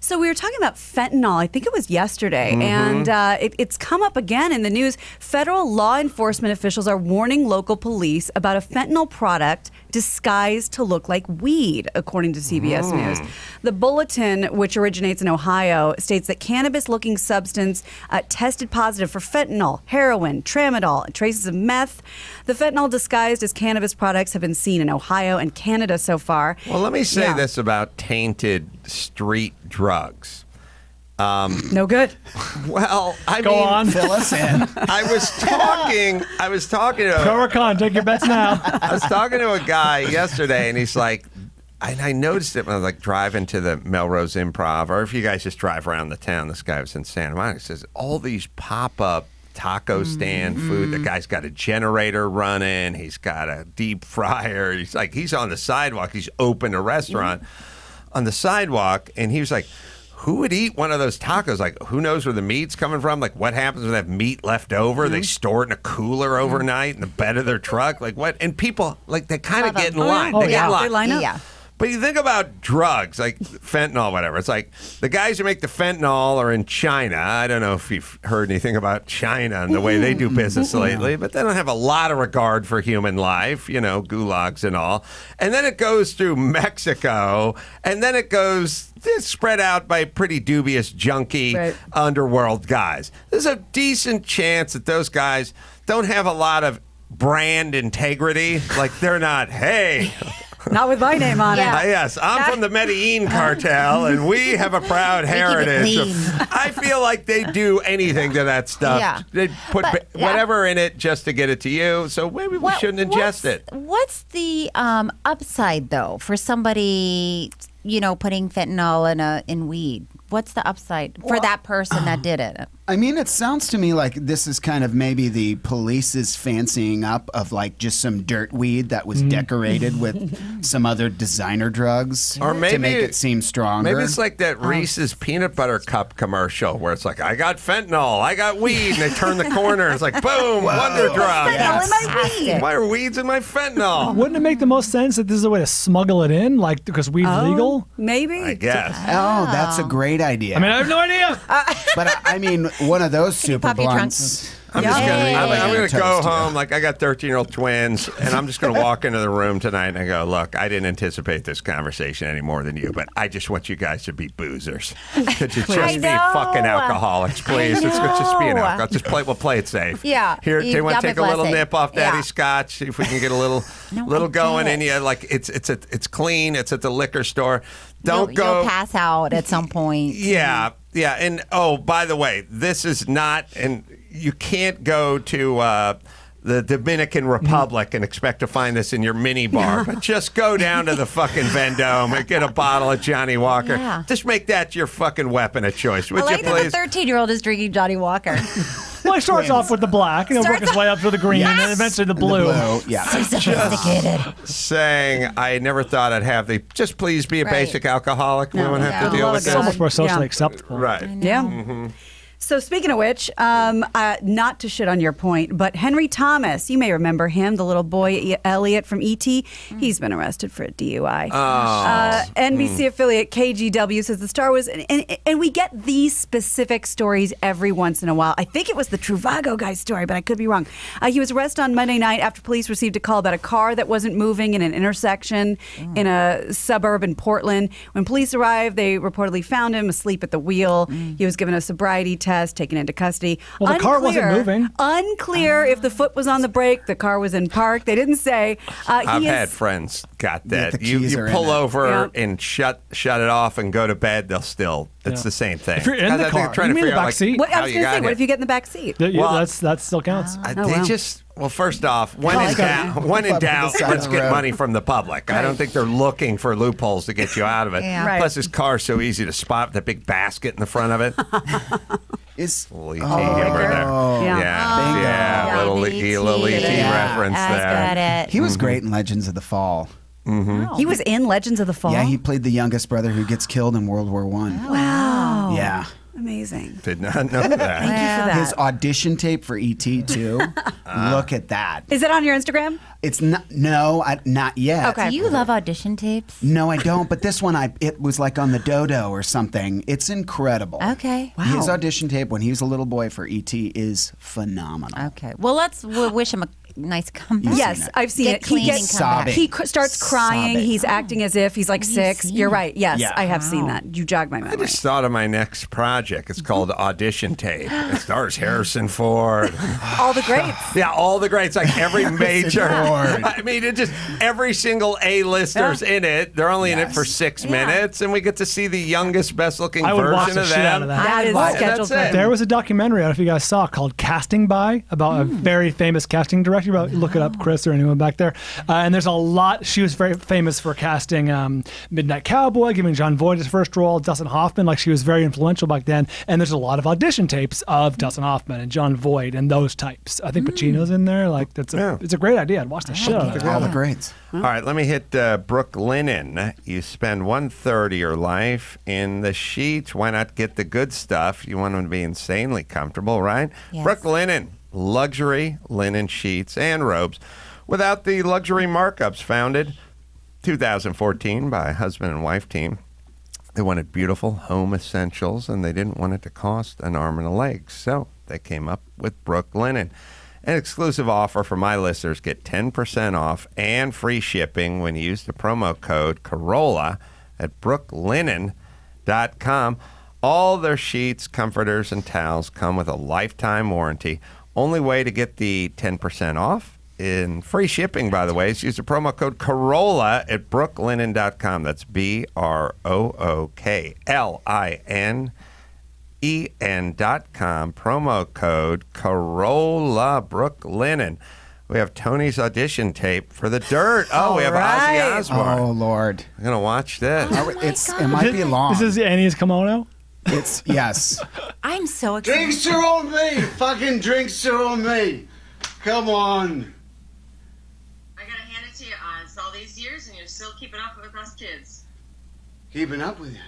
So we were talking about fentanyl. I think it was yesterday, Mhm. and uh, it, it's come up again in the news. Federal law enforcement officials are warning local police about a fentanyl product disguised to look like weed, according to CBS Mm. News. The bulletin, which originates in Ohio, states that cannabis-looking substance uh, tested positive for fentanyl, heroin, tramadol, and traces of meth. The fentanyl disguised as cannabis products have been seen in Ohio and Canada so far. Well, let me say Yeah. this about tainted street drugs. Um, no good. Well, I Go mean, on. Fill us in. I was talking. I was talking to. Pro or con? Take your bets now. I was talking to a guy yesterday, and he's like, and I noticed it when I was like driving to the Melrose Improv, or if you guys just drive around the town. This guy was in Santa Monica. He says all these pop up taco stand food. The guy's got a generator running. He's got a deep fryer. He's like he's on the sidewalk. He's opened a restaurant on the sidewalk, and he was like. Who would eat one of those tacos? Like, who knows where the meat's coming from? Like, what happens when they have meat left over? They mm-hmm. store it in a cooler mm-hmm. overnight in the bed of their truck. Like, what? And people, like, they kind of get in line. Oh, they yeah. get in line. They oh, line up. Yeah. But you think about drugs, like fentanyl, whatever. It's like the guys who make the fentanyl are in China. I don't know if you've heard anything about China and the way they do business lately, but they don't have a lot of regard for human life, you know, gulags and all. And then it goes through Mexico, and then it goes spread out by pretty dubious, junky underworld guys. There's a decent chance that those guys don't have a lot of brand integrity. Like they're not, hey, Not with my name on uh, it. yes, I'm from the Medellin cartel, and we have a proud heritage. Of, I feel like they do anything to that stuff. Yeah. They put But, ba- yeah. whatever in it just to get it to you. So maybe we What- shouldn't ingest it. What's the um, upside though for somebody, you know, putting fentanyl in a in weed? What's the upside for that person that did it? I mean, it sounds to me like this is kind of maybe the police's fancying up of like just some dirt weed that was mm. decorated with some other designer drugs Or maybe to make it seem stronger. Maybe it's like Oh. that Reese's peanut butter cup commercial where it's like, I got fentanyl, I got weed, and they turn the corner. It's like, boom, wonder drug. Fentanyl in my weed. Why are weeds in my fentanyl? Wouldn't it make the most sense that this is a way to smuggle it in, like because weed's Oh, legal? Maybe. I guess. Oh, that's a great idea. I mean, I have no idea. but I, I mean, one of those super pop your trunk? blunts. I'm just gonna, Hey. I'm, I'm gonna go home. Like I got 13 year old twins, and I'm just gonna walk into the room tonight and I go, look, I didn't anticipate this conversation any more than you, but I just want you guys to be boozers. Could you just be fucking alcoholics, please? Let's just be an know. alcoholic. Just play. We'll play it safe. Yeah, Here, you do you want to take a little blessing. nip off Daddy's Yeah. scotch? See if we can get a little, No, little I going get in it. you. Like it's it's a, it's clean. It's at the liquor store. Don't you'll, go. You'll pass out at some point. Yeah, yeah, and oh, by the way, this is not, and you can't go to uh, the Dominican Republic and expect to find this in your mini bar. but just go down to the fucking Vendome and get a bottle of Johnnie Walker. Yeah. Just make that your fucking weapon of choice, I would like you that the please? 13 year old is drinking Johnnie Walker. Well, he starts off with the black, and he'll work his way up to the green, and then eventually the And the blue. blue, yeah. so sophisticated. Saying I never thought I'd have the. Just please be a Right. basic alcoholic. we No, won't yeah. have to deal with of It's so this. much more socially Yeah. acceptable. Right. Yeah. Mm-hmm. So speaking of which, um, uh, not to shit on your point, but Henry Thomas, you may remember him, the little boy Elliot from ET. He's been arrested for a DUI. Oh. Uh, NBC affiliate KGW says the star was, and, and, and we get these specific stories every once in a while. I think it was the Trivago guy story, but I could be wrong. Uh, he was arrested on Monday night after police received a call about a car that wasn't moving in an intersection in a suburb in Portland. When police arrived, they reportedly found him asleep at the wheel. He was given a sobriety test, taken into custody. Well, the car wasn't moving. Unclear if the foot was on the brake, the car was in park. They didn't say. Uh, I've is- had friends got that. the you you pull over Yeah. and shut shut it off and go to bed. They'll still. It's Yeah. the same thing. If you're in the think they're car, trying you to mean the figure out, back like, seat? What, I was going to got say, what if you get in the back seat? Yeah, yeah, Well- that's that still counts. Uh, Oh, they wow. just well, first off, when Oh, in doubt, when in up doubt, let's get money from the public. I don't think they're looking for loopholes to get you out of it. Yeah. Right. Plus, this car's so easy to spot with the big basket in the front of it. Is little ET Oh. humor there. Oh. Yeah, Yeah. Bingo. yeah, Yeah, little, the E- little ET Yeah. reference That's there. got it. he was great in Legends of the Fall. He was in Legends of the Fall. Yeah, he played the youngest brother who gets killed in World War One. wow. Yeah. Amazing. Did not know that. Thank you for that. His audition tape for ET too. Uh-huh. Look at that. Is it on your Instagram? It's not. No, I, not yet. Do you love audition tapes? No, I don't. But this one, I it was like on the Dodo or something. It's incredible. Okay. Wow. His audition tape when he was a little boy for ET is phenomenal. Okay. Well, let's w- wish him a nice comeback. Yes, I've seen Get it. clean he and come back. he cr- starts crying. Sobbing. He's acting as if he's like six. You're right. Yes, Yeah. I have seen that. You jogged my mind. I memory. just thought of my next project. It's called mm-hmm. Audition Tape. It stars Harrison Ford. All the greats. Yeah, all the greats, like every major. Ford. I mean, it just every single A-lister's in it. They're only in it for six minutes, and we get to see the youngest, best-looking I would version watch the of shit out of that. That is And scheduled that's for it. There was a documentary, I don't know if you guys saw, called Casting By about a mm. very famous casting director. About Look it up, Chris, or anyone back there. Uh, and there's a lot. She was very famous for casting um, Midnight Cowboy, giving Jon Voight his first role, Dustin Hoffman. Like she was very influential back then. And there's a lot of audition tapes of Dustin Hoffman and Jon Voight and those types. I think Pacino's in there. Like that's a, it's a great idea. I'd watch the shit out of All the greats. All right, let me hit uh, Brooklinen. You spend one third of your life in the sheets. Why not get the good stuff? You want them to be insanely comfortable, right? Yes. Brooklinen, luxury linen sheets and robes without the luxury markups. Founded 2014 by a husband and wife team. They wanted beautiful home essentials and they didn't want it to cost an arm and a leg. So they came up with Brooklinen. An exclusive offer for my listeners get 10% off and free shipping when you use the promo code Carolla at brooklinen.com. All their sheets, comforters, and towels come with a lifetime warranty. Only way to get the 10% off in free shipping, by the way, is use the promo code Carolla at brooklinen.com. That's B R O O K L I N E N dot com. Promo code Carolla Brooklinen. We have Tony's audition tape for The Dirt. Oh, we have right. Ozzy Osbourne. Oh Lord, I'm going to watch this. Oh, it's it might be long. This is Annie's kimono. It's yes. I'm so excited. Drinks are on me! Fucking drinks are on me! Come on! I gotta hand it to you, Oz. All these years, and you're still keeping up with us kids. Keeping up with you.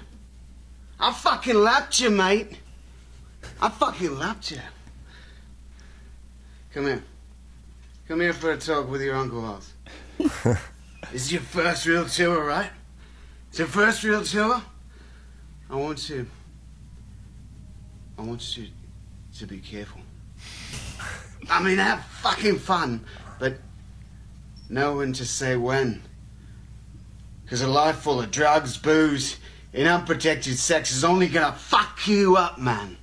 I fucking lapped you, mate. I fucking lapped you. Come here. Come here for a talk with your Uncle Oz. this is your first real tour, right? It's your first real tour? I want you. I want you to be careful. I mean, have fucking fun, but know when to say when. Because a life full of drugs, booze, and unprotected sex is only gonna fuck you up, man.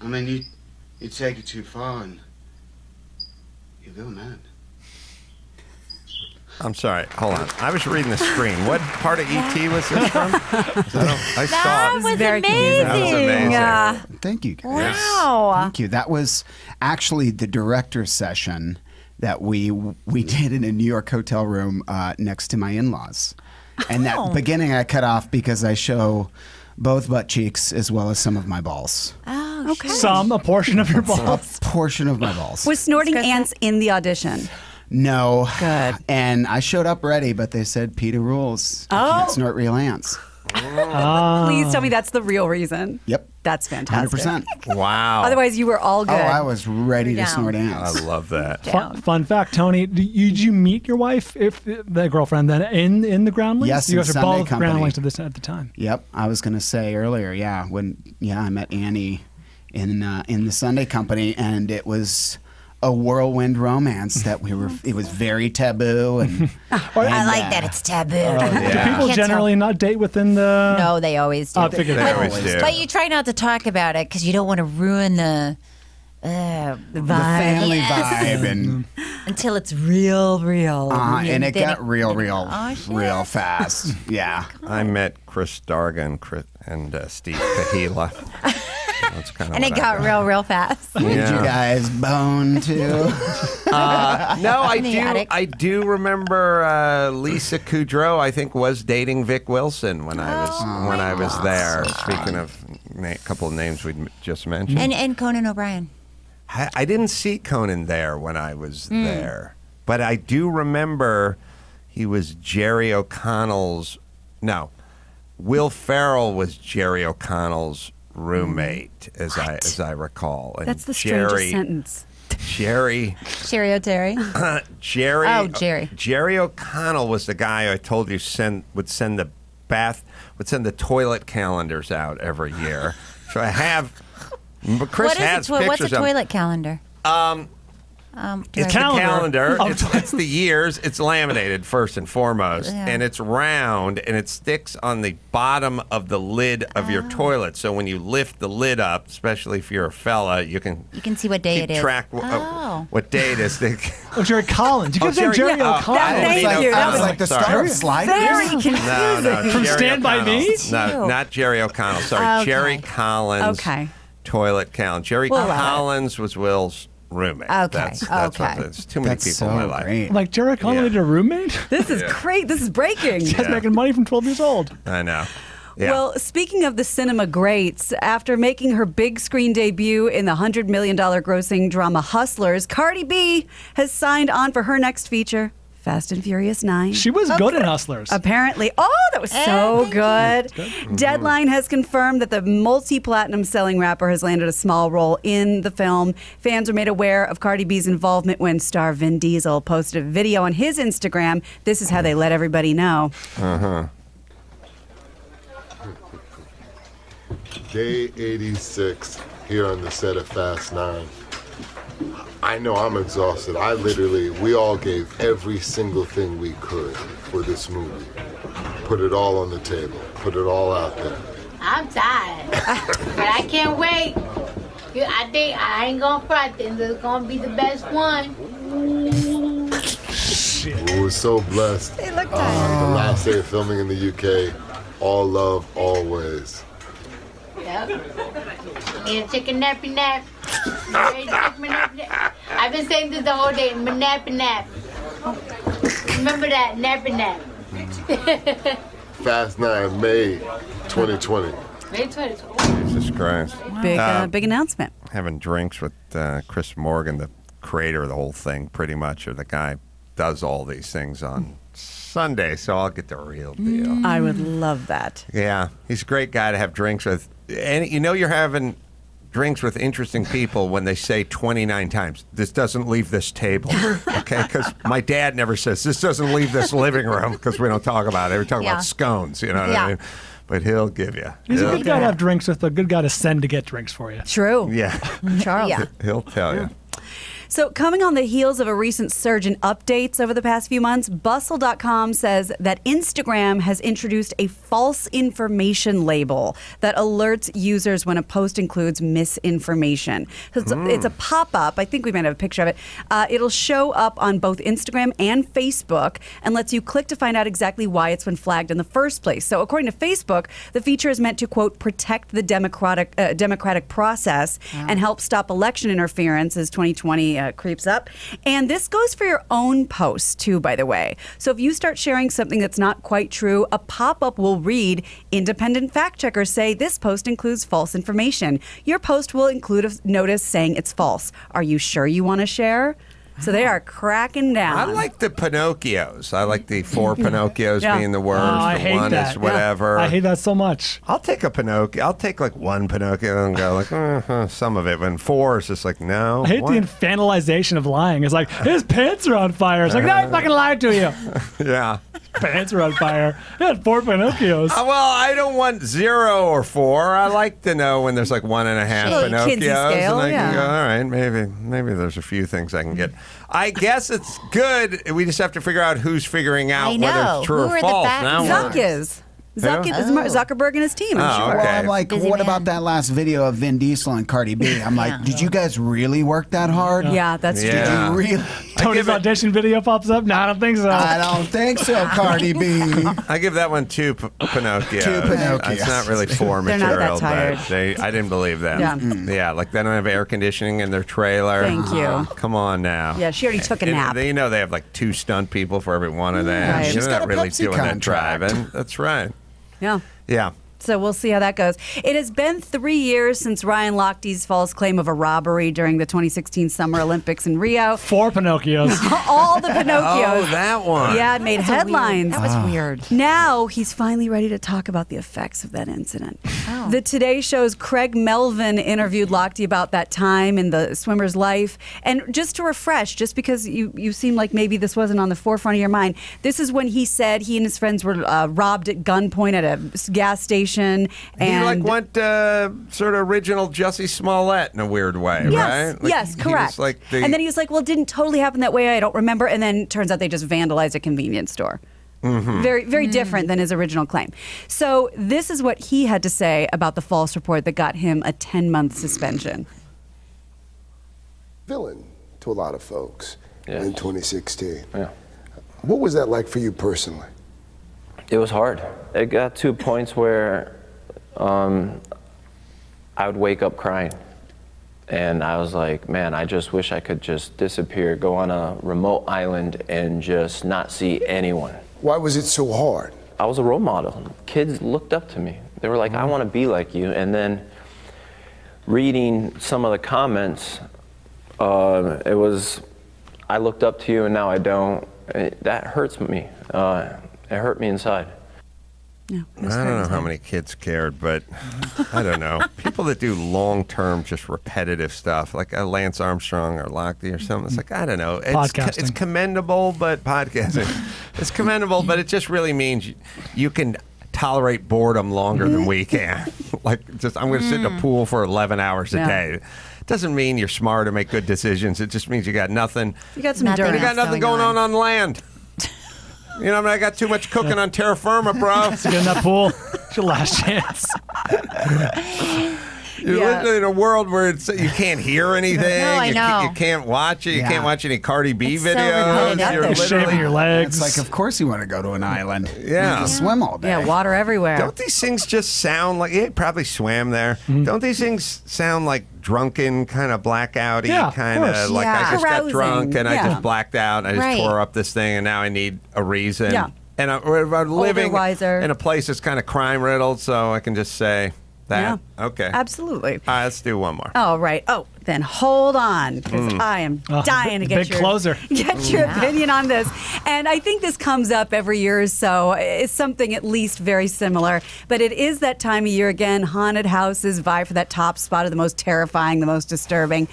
I mean, you, you take it too far and you go mad. I'm sorry. Hold on. I was reading the screen. What part of ET was this from? I saw That it. was very amazing. That was amazing. Uh, Thank you. guys. Wow. Thank you. That was actually the director's session that we we did in a New York hotel room uh, next to my in-laws. And that Oh. beginning I cut off because I show both butt cheeks as well as some of my balls. Oh, okay. Some, a portion of your balls. A portion of my balls. was snorting ants in the audition? No. Good. And I showed up ready, but they said PETA rules. You Oh. can't snort real ants. Ah. Please tell me that's the real reason. Yep. That's fantastic. 100%. Wow. Otherwise, you were all good. Oh, I was ready You're to down. snort ants. I love that. Fun, fun fact, Tony. Did you, did you meet your wife, if the girlfriend, then in in the groundlings? Yes, you in guys are both Company. groundlings at this at the time. Yep, I was gonna say earlier, yeah, when yeah, I met Annie in uh, in the Sunday Company, and it was a whirlwind romance that we were. It was very taboo, and, I like uh, that it's taboo. Do Yeah. people Can't generally not date within the? No, they always do. I figured They that. always do. But you try not to talk about it because you don't want to ruin the uh, the the family Yes. vibe, and until it's real, real. uh, and it then got real, real, Oh, real fast. Yeah, I met Chris Darga and, Chris, and uh, Steve Kahila. That's kind of and it got real, real fast. did you guys bone too? Uh, no, I do. attic. I do remember uh, Lisa Kudrow. I think was dating Vic Wilson when I was when I was there. Speaking of a couple of names we just mentioned, and and Conan O'Brien. I, I didn't see Conan there when I was Mm. there, but I do remember he was Jerry O'Connell's. No, Will Ferrell was Jerry O'Connell's roommate, as I as I recall. And That's the Jerry, strangest sentence. Jerry. Sherry O'Terry. Jerry. Oh, Jerry. Jerry O'Connell was the guy I told you send would send the bath would send the toilet calendars out every year. So I have. But Chris what is has a toi- what's a pictures of- toilet calendar? Um, Um, it's I- the calendar. Oh, It's, it's the years. It's laminated first and foremost, Yeah. and it's round, and it sticks on the bottom of the lid of Oh. your toilet. So when you lift the lid up, especially if you're a fella, you can You can see what day keep it is. track w- uh, Oh. what day it is. Oh, Jerry Collins. You Oh, kept saying Jerry- Jerry yeah. O'Connell. Oh, Thank That you. that was like the Sorry. start of sliders. Very confusing. no, no, From Jerry Stand By Me? No, not Jerry O'Connell. Sorry, Okay. Jerry Collins. Okay. Toilet calendar. Jerry We'll. Collins was Will's roommate. Okay, That's, that's okay. what it is. Too many That's people so in my life. great. Like Jerry O'Connell Yeah. needed a roommate? This is great. This is breaking. He's Yeah. making money from 12 years old. I know. Yeah. Well, speaking of the cinema greats, after making her big screen debut in the $100 million grossing drama Hustlers, Cardi B has signed on for her next feature, Fast and Furious 9. She was good in Hustlers. Apparently. Oh, that was so good. Deadline has confirmed that the multi platinum selling rapper has landed a small role in the film. Fans were made aware of Cardi B's involvement when star Vin Diesel posted a video on his Instagram. This is how they let everybody know. Uh huh. Day 86 here on the set of Fast 9. I know I'm exhausted. I literally, we all gave every single thing we could for this movie. Put it all on the table, put it all out there. I'm tired, but I can't wait. I think I ain't gonna front. This is gonna be the best one. We were so blessed. They look Um, tired. the last day of filming in the UK, all love, always. Yep. Need a chicken nappy nap. To take my nap? I've been saying this the whole day. My nappy nap. Remember that nappy nap. Fast 9, May 2020. May 2020. Jesus Christ. Big, uh, Uh, big announcement. having drinks with uh, Chris Morgan, the creator of the whole thing, pretty much, or the guy does all these things on Sunday. So I'll get the real deal. I would love that. Yeah, he's a great guy to have drinks with. And you know you're having drinks with interesting people when they say 29 times, "This doesn't leave this table." Okay, because my dad never says this doesn't leave this living room because we don't talk about it. We talk Yeah. about scones. You know what Yeah. I mean? But he'll give you. He's a he'll, good guy to have drinks with, a good guy to send to get drinks for you. True. Yeah, Charles. Yeah. he'll tell you. So, coming on the heels of a recent surge in updates over the past few months, Bustle.com says that Instagram has introduced a false information label that alerts users when a post includes misinformation. So It's, Mm. a, it's a pop up. I think we might have a picture of it. Uh, it'll show up on both Instagram and Facebook and lets you click to find out exactly why it's been flagged in the first place. So, according to Facebook, the feature is meant to, quote, protect the democratic, uh, democratic process and help stop election interference as 2020 uh, creeps up. And this goes for your own posts, too, by the way. So, if you start sharing something that's not quite true, a pop up will read Independent fact checkers say this post includes false information. Your post will include a notice saying it's false. Are you sure you want to share? So they are cracking down. I like the Pinocchios. I like the four Pinocchios Yeah. being the worst. Oh, I the hate one that. is whatever. I hate that so much. I'll take a Pinocchio. I'll take like one Pinocchio and go like uh, some of it. When four is just like no. I hate what? the infantilization of lying. It's like his pants are on fire. It's like no, I'm fucking lied to you. yeah. pants are on fire. You had four Pinocchios. Uh, well, I don't want zero or four. I like to know when there's like one and a half Sure. Pinocchios, Kidsy scale, and I yeah. can go, all right, maybe maybe there's a few things I can get. I guess it's good. We just have to figure out who's figuring out I whether know. it's true Who or are the false. fact- Now Zuck we're- is. Zuck Who? is Mark Zuckerberg and his team. I'm Oh, sure. okay. Well, I'm like, Busy what man. about that last video of Vin Diesel and Cardi B? I'm like, did you guys really work that hard? Yeah, that's Did Yeah. you really? Tony's audition video pops up. No, I don't think so. I don't think so, Cardi B. I give that one two P- Pinocchios. Two Pinocchios. It's not really four They're not that material, tired. but they, I didn't believe them. Yeah. yeah, like they don't have air conditioning in their trailer. Thank you. Uh-huh. Come on now. Yeah, she already took a And nap. They, you know they have like two stunt people for every one of them. Right. You're She's not really Pepsi doing contract. that driving. That's right. Yeah. Yeah. So we'll see how that goes. It has been three years since Ryan Lochte's false claim of a robbery during the 2016 Summer Olympics in Rio. Four Pinocchios. All the Pinocchios. Oh, that one. Yeah, it made That's weird- headlines. that was Ah. weird. Now he's finally ready to talk about the effects of that incident. Oh. The Today Show's Craig Melvin interviewed Lochte about that time in the swimmer's life. And just to refresh, just because you, you seem like maybe this wasn't on the forefront of your mind, this is when he said he and his friends were uh, robbed at gunpoint at a gas station. And he like went uh, sort of original Jussie Smollett in a weird way, Yes, right? Like, yes, correct. like the, and then he was like, "Well, it didn't totally happen that way. I don't remember." And then turns out they just vandalized a convenience store. Mhm. Very, very different than his original claim. So this is what he had to say about the false report that got him a 10-month suspension. villain to a lot of folks in 2016. What was that like for you personally? It was hard. It got to points where um, I would wake up crying. And I was like, man, I just wish I could just disappear, go on a remote island, and just not see anyone. Why was it so hard? I was a role model. Kids looked up to me. They were like, I want to be like you. And then reading some of the comments, uh, it was, I looked up to you and now I don't. It, that hurts me. Uh, it hurt me inside. I don't know how many kids cared, but I don't know. People that do long term, just repetitive stuff, like a Lance Armstrong or Lochte or something, it's like, I don't know. It's, Podcasting. it's commendable, but podcasting. it's commendable, but it just really means you, you can tolerate boredom longer than we can. like, just, I'm going to sit in a Mm. pool for 11 hours a Yeah. day. Doesn't mean you're smart or make good decisions. It just means you got nothing. You got some You got nothing going going on on land. You know, I mean, I got too much cooking on terra firma, bro. Get in that pool. It's your last chance. You're Yeah. living in a world where it's, you can't hear anything. No, I you, know. Can't, you can't watch it. You Yeah. can't watch any Cardi B It's so videos. repetitive. You're You're shaving your legs. It's like, of course you want to go to an island. Yeah. You can swim all day. Yeah, water everywhere. Don't these things just sound like? Yeah, probably swam there. Mm-hmm. Don't these things sound like drunken, kind of blackouty, Yeah, of kind course. of like Yeah. I just got drunk and I just blacked out. And I just Right. tore up this thing, and now I need a reason. Yeah. And I, we're we're living wiser. in a place that's kind of crime riddled, so I can just say that. Okay. Absolutely. All right, let's do one more. All right. Oh, then hold on, because Mm. I am Oh, dying to the get big your closer. get your opinion on this. And I think this comes up every year or so. It's something at least very similar. But it is that time of year again. Haunted houses vie for that top spot of the most terrifying, the most disturbing.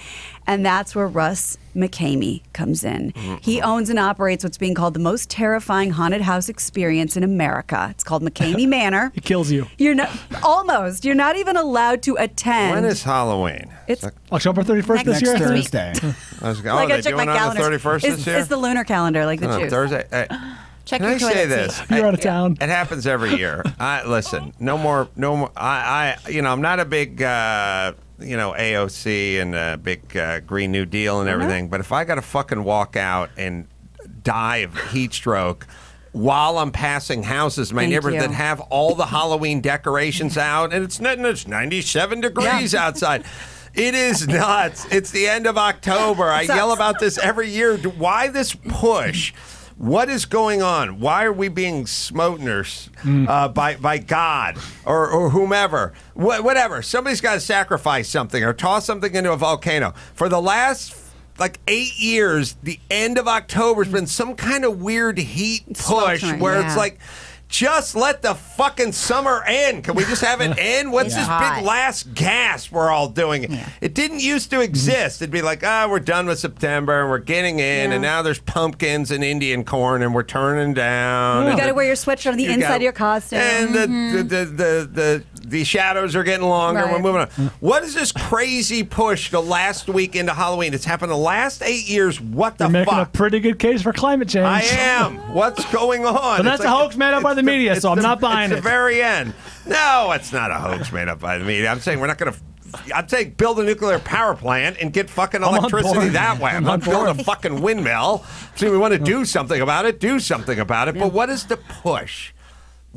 And that's where Russ McKamey comes in. He owns and operates what's being called the most terrifying haunted house experience in America. It's called McKamey Manor. It kills you. You're not almost. You're not even allowed to attend. When is Halloween? It's October 31st this Next year. Thursday. I was, oh, like they I doing my it on the 31st it's, this year? it's the lunar calendar, like the Oh, Jews. Thursday. Hey, Check Can your I toilet say seat. this? You're I- out of town. It happens every year. I listen. No more. No more. I. I. You know. I'm not a big. Uh, you know, AOC and a big uh, Green New Deal and everything. But if I got to fucking walk out and die of heat stroke. While I'm passing houses my Thank neighborhood you. that have all the Halloween decorations out, and it's it's 97 degrees outside. It is nuts. It's the end of October. I yell about this every year. Why this push? What is going on? Why are we being smoten uh, by by God or, or whomever? Wha whatever. Somebody's got to sacrifice something or toss something into a volcano. For the last like eight years, the end of October has been some kind of weird heat push Sweltering, where yeah. it's like. Just let the fucking summer end. Can we just have it end? What's It's this big last gasp we're all doing? It didn't used to exist. It'd be like, ah, we're done with September and we're getting in, and now there's pumpkins and Indian corn, and we're turning down. You got to wear your sweatshirt on the you inside got- of your costume. and the, the, the, the, the, the shadows are getting longer. Right. We're moving on. What is this crazy push the last week into Halloween? It's happened the last eight years. What the You're making fuck? a pretty good case for climate change. I am. What's going on? But that's It's a hoax made up by it's the media, so I'm not buying it's it. the very end. No, it's not a hoax made up by the media. I'm saying we're not going to. I'd say build a nuclear power plant and get fucking electricity board. that way. I'm, I'm not building a fucking windmill. See, we want to do something about it. Do something about it. But what is the push?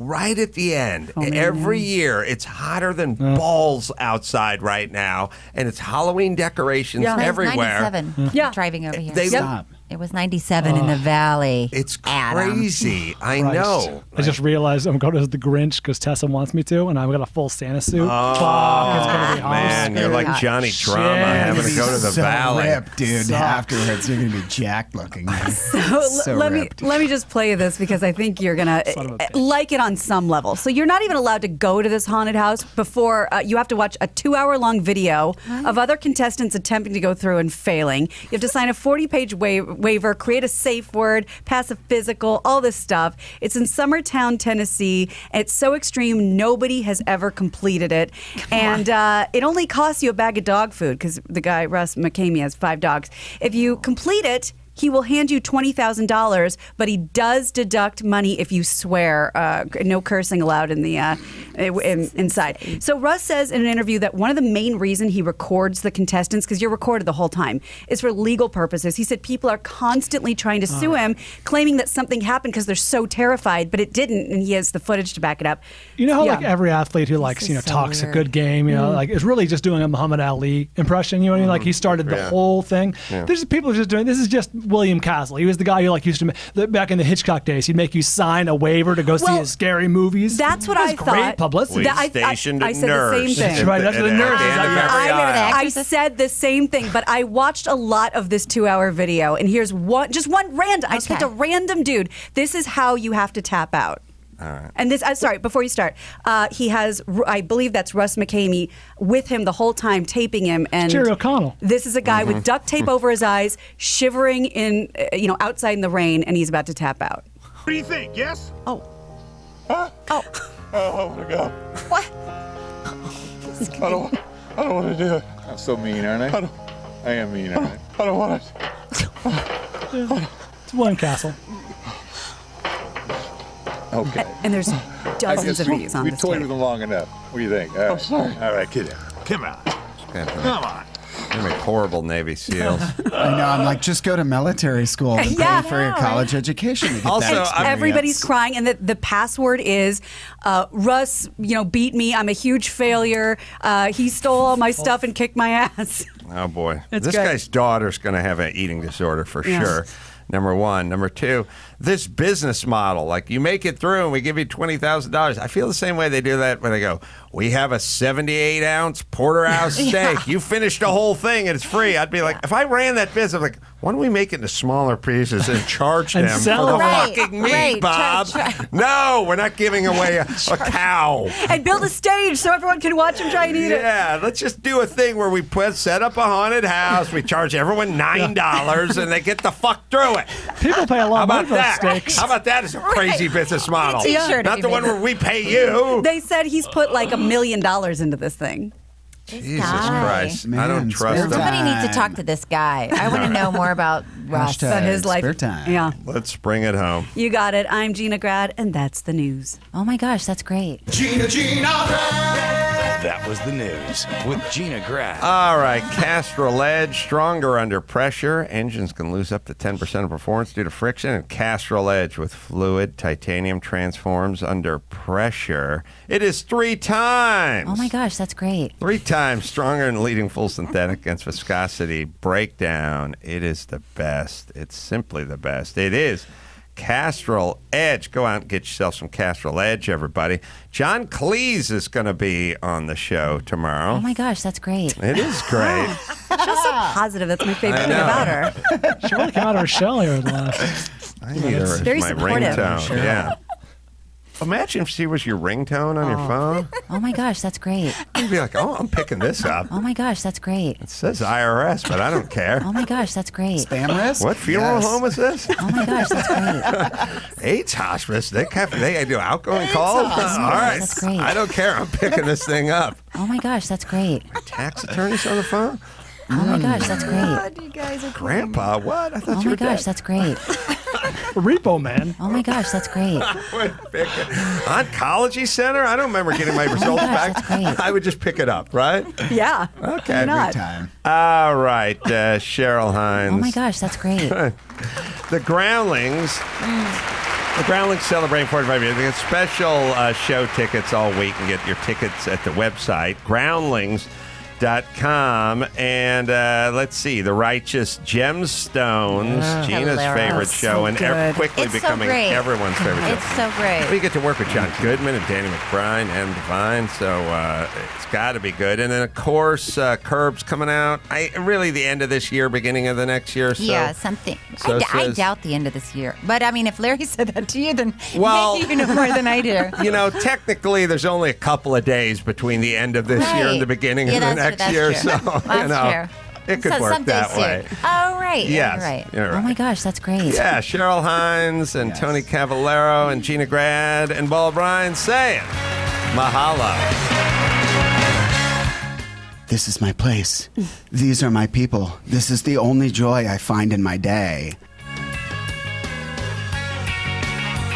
Right at the end, Oh, every year it's hotter than balls outside right now, and it's Halloween decorations Yeah. Mine's everywhere. 97 Yeah. driving over here. They Stop. It was 97 in the valley. It's Adam. crazy. I Christ. know. I just realized I'm going to the Grinch because Tessa wants me to, and I've got a full Santa suit. Oh, Fuck, it's gonna be man, you're like awesome. Johnny Shit. Drama having to go to the so valley. ripped, dude. Sucks. Afterwards, you're gonna be jacked looking. So, So let ripped. me let me just play this because I think you're gonna uh, like it on some level. So you're not even allowed to go to this haunted house before uh, you have to watch a two-hour-long video of other contestants attempting to go through and failing. You have to sign a 40-page waiver, create a safe word, pass a physical, all this stuff. It's in Summertown, Tennessee. It's so extreme, nobody has ever completed it, and uh, it only costs you a bag of dog food because the guy Russ McKamey has five dogs. If you complete it he will hand you twenty thousand dollars, but he does deduct money if you swear. Uh, no cursing allowed in the uh, in, inside. So Russ says in an interview that one of the main reason he records the contestants because you're recorded the whole time is for legal purposes. He said people are constantly trying to sue him, claiming that something happened because they're so terrified, but it didn't, and he has the footage to back it up. You know how Yeah. like every athlete who likes you know so talks weird. a good game, you know, Mhm. like is really just doing a Muhammad Ali impression. You know what I mean? Like he started the Yeah. whole thing. Yeah. There's people are just doing. This is just William Castle. He was the guy who like used to back in the Hitchcock days. He'd make you sign a waiver to go see his scary movies. That's what That's I great thought. publicity. That- I- I- stationed I a said the same thing. That's right, that's the the- nurse. at the end of Is that every right? aisle. I said the same thing, but I watched a lot of this two-hour video, and here's one, just one random. I just picked a random dude. This is how you have to tap out. All right. And this, uh, sorry, before you start, uh, he has, I believe that's Russ McKamey with him the whole time, taping him. And Jerry O'Connell. This is a guy Mm-hmm. with duct tape over his eyes, shivering in, uh, you know, outside in the rain, and he's about to tap out. What do you think? Yes? Oh. Huh? Oh. Oh, my God. What? I don't, I don't want to do it. I'm so mean, aren't I? I, don't, I am mean, aren't I? I don't want it. It's one Castle. Okay. And there's dozens of we, these on we this toyed tape. with them long enough. What do you think? All right. sorry. All right, kid. Come on. Come on. They make horrible Navy SEALs. I know. I'm like, just go to military school and Yeah. pay for your college education. To Also, Everybody's crying, and the, the password is uh, Russ. You know, beat me. I'm a huge failure. Uh, he stole all my stuff and kicked my ass. Oh boy, That's this great. guy's daughter's going to have an eating disorder for Yeah. sure. Number one, number two, this business model. Like you make it through, and we give you twenty thousand dollars. I feel the same way they do that when they go. We have a seventy-eight ounce porterhouse steak. You finished the whole thing, and it's free. I'd be like, if I ran that business, I'm like, why don't we make it into smaller pieces and charge And them sell for the. Right, fucking meat, right. Bob? Try- try- No, we're not giving away a, a cow. and build a stage so everyone can watch them try and eat it. Yeah, let's just do a thing where we put set up a haunted house. We charge everyone nine dollars, and they get the fuck through it. People pay a lot of money for those that? steaks. How about that as a crazy business model? T-shirt Not the one where we pay you. They said he's put like a million dollars into this thing. Jesus guy. Christ, I don't trust him. them. Somebody needs to talk to this guy. I want to know more about Russ. Hashtag About his life. spare time. Yeah, Let's bring it home. you got it. I'm Gina Grad, and that's the news. Oh my gosh, that's great. Gina, Gina, That was the news with Gina Grad. All right, Castrol Edge, stronger under pressure. Engines can lose up to 10% of performance due to friction. And Castrol Edge with fluid titanium transforms under pressure. It is three times. Oh my gosh, that's great. Three times stronger than leading full synthetic against viscosity breakdown. It is the best. It's simply the best. It is Castrol Edge. Go out and get yourself some Castrol Edge, everybody. John Cleese is going to be on the show tomorrow. Oh my gosh, that's great. It is great. She's so positive. That's my favorite thing about her. She really came out of her shell here. the last- I need her as Very my supportive. ringtone. Sure. Yeah. Imagine if she was your ringtone on your oh. phone. Oh my gosh, that's great. You'd be like, oh, I'm picking this up. Oh my gosh, that's great. It says IRS, but I don't care. Oh my gosh, that's great. Spam risk? What funeral Yes. home is this? Oh my gosh, that's great. AIDS hospice. They have, they do outgoing calls. hospice. All right, That's great. I don't care. I'm picking this thing up. Oh my gosh, that's great. Tax attorneys on the phone. Oh my gosh, that's mm. great. you guys are Grandpa, what? I thought Oh you my were gosh, dead. that's great. Repo man. Oh my gosh, that's great. Would pick it. Oncology center. I don't remember getting my results gosh, back. that's great. I would just pick it up, right? Yeah. Okay. Every not? time. All right, uh, Cheryl Hines. Oh my gosh, that's great. the Groundlings. The Groundlings celebrating 45 years. They get special uh, show tickets all week and get your tickets at the website. Groundlings com and uh, let's see the righteous gemstones Yeah. gina's Hilarious. favorite show So and ev- quickly It's becoming great. everyone's favorite show It's so great. we get to work with john goodman and danny mcbride and DeVine so uh, it's got to be good and then of course uh, curbs coming out i really the end of this year beginning of the next year so yeah, something. so I, it d- I says- doubt the end of this year. But I mean, if Larry said that to you, then Well- maybe you know more than I do. you know, technically, there's only a couple of days between the end of this year and the beginning Yeah, of the that's true, next that's year. true. So, you That's know, true. it could So work that too. way. Oh right. Yes, Right. you're Oh my gosh, that's great. Yeah, Cheryl Hines and Tony Cavalero and Gina Grad and Bald Bryan saying, Mahalo. This is my place. These are my people. This is the only joy I find in my day.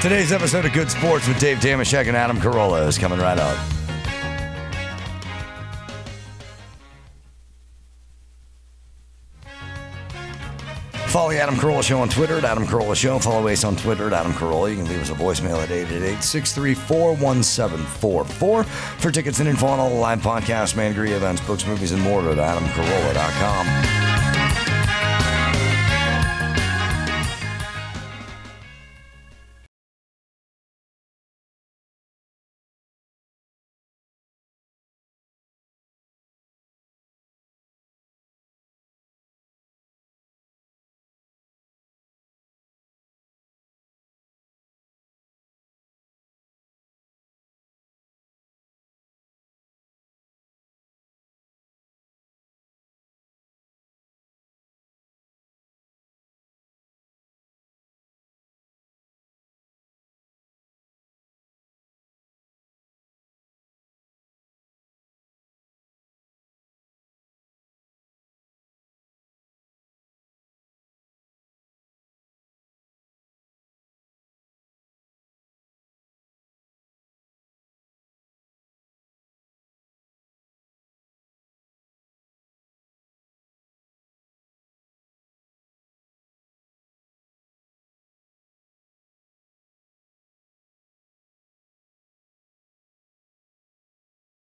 Today's episode of Good Sports with Dave Dameshek and Adam Carolla is coming right up. Follow the Adam Carolla Show on Twitter at Adam Carolla Show. Follow Ace on Twitter at Adam Carolla. You can leave us a voicemail at 888-634-1744. For tickets and info on all the live podcasts, Mangry events, books, movies, and more, go to adamcarolla.com.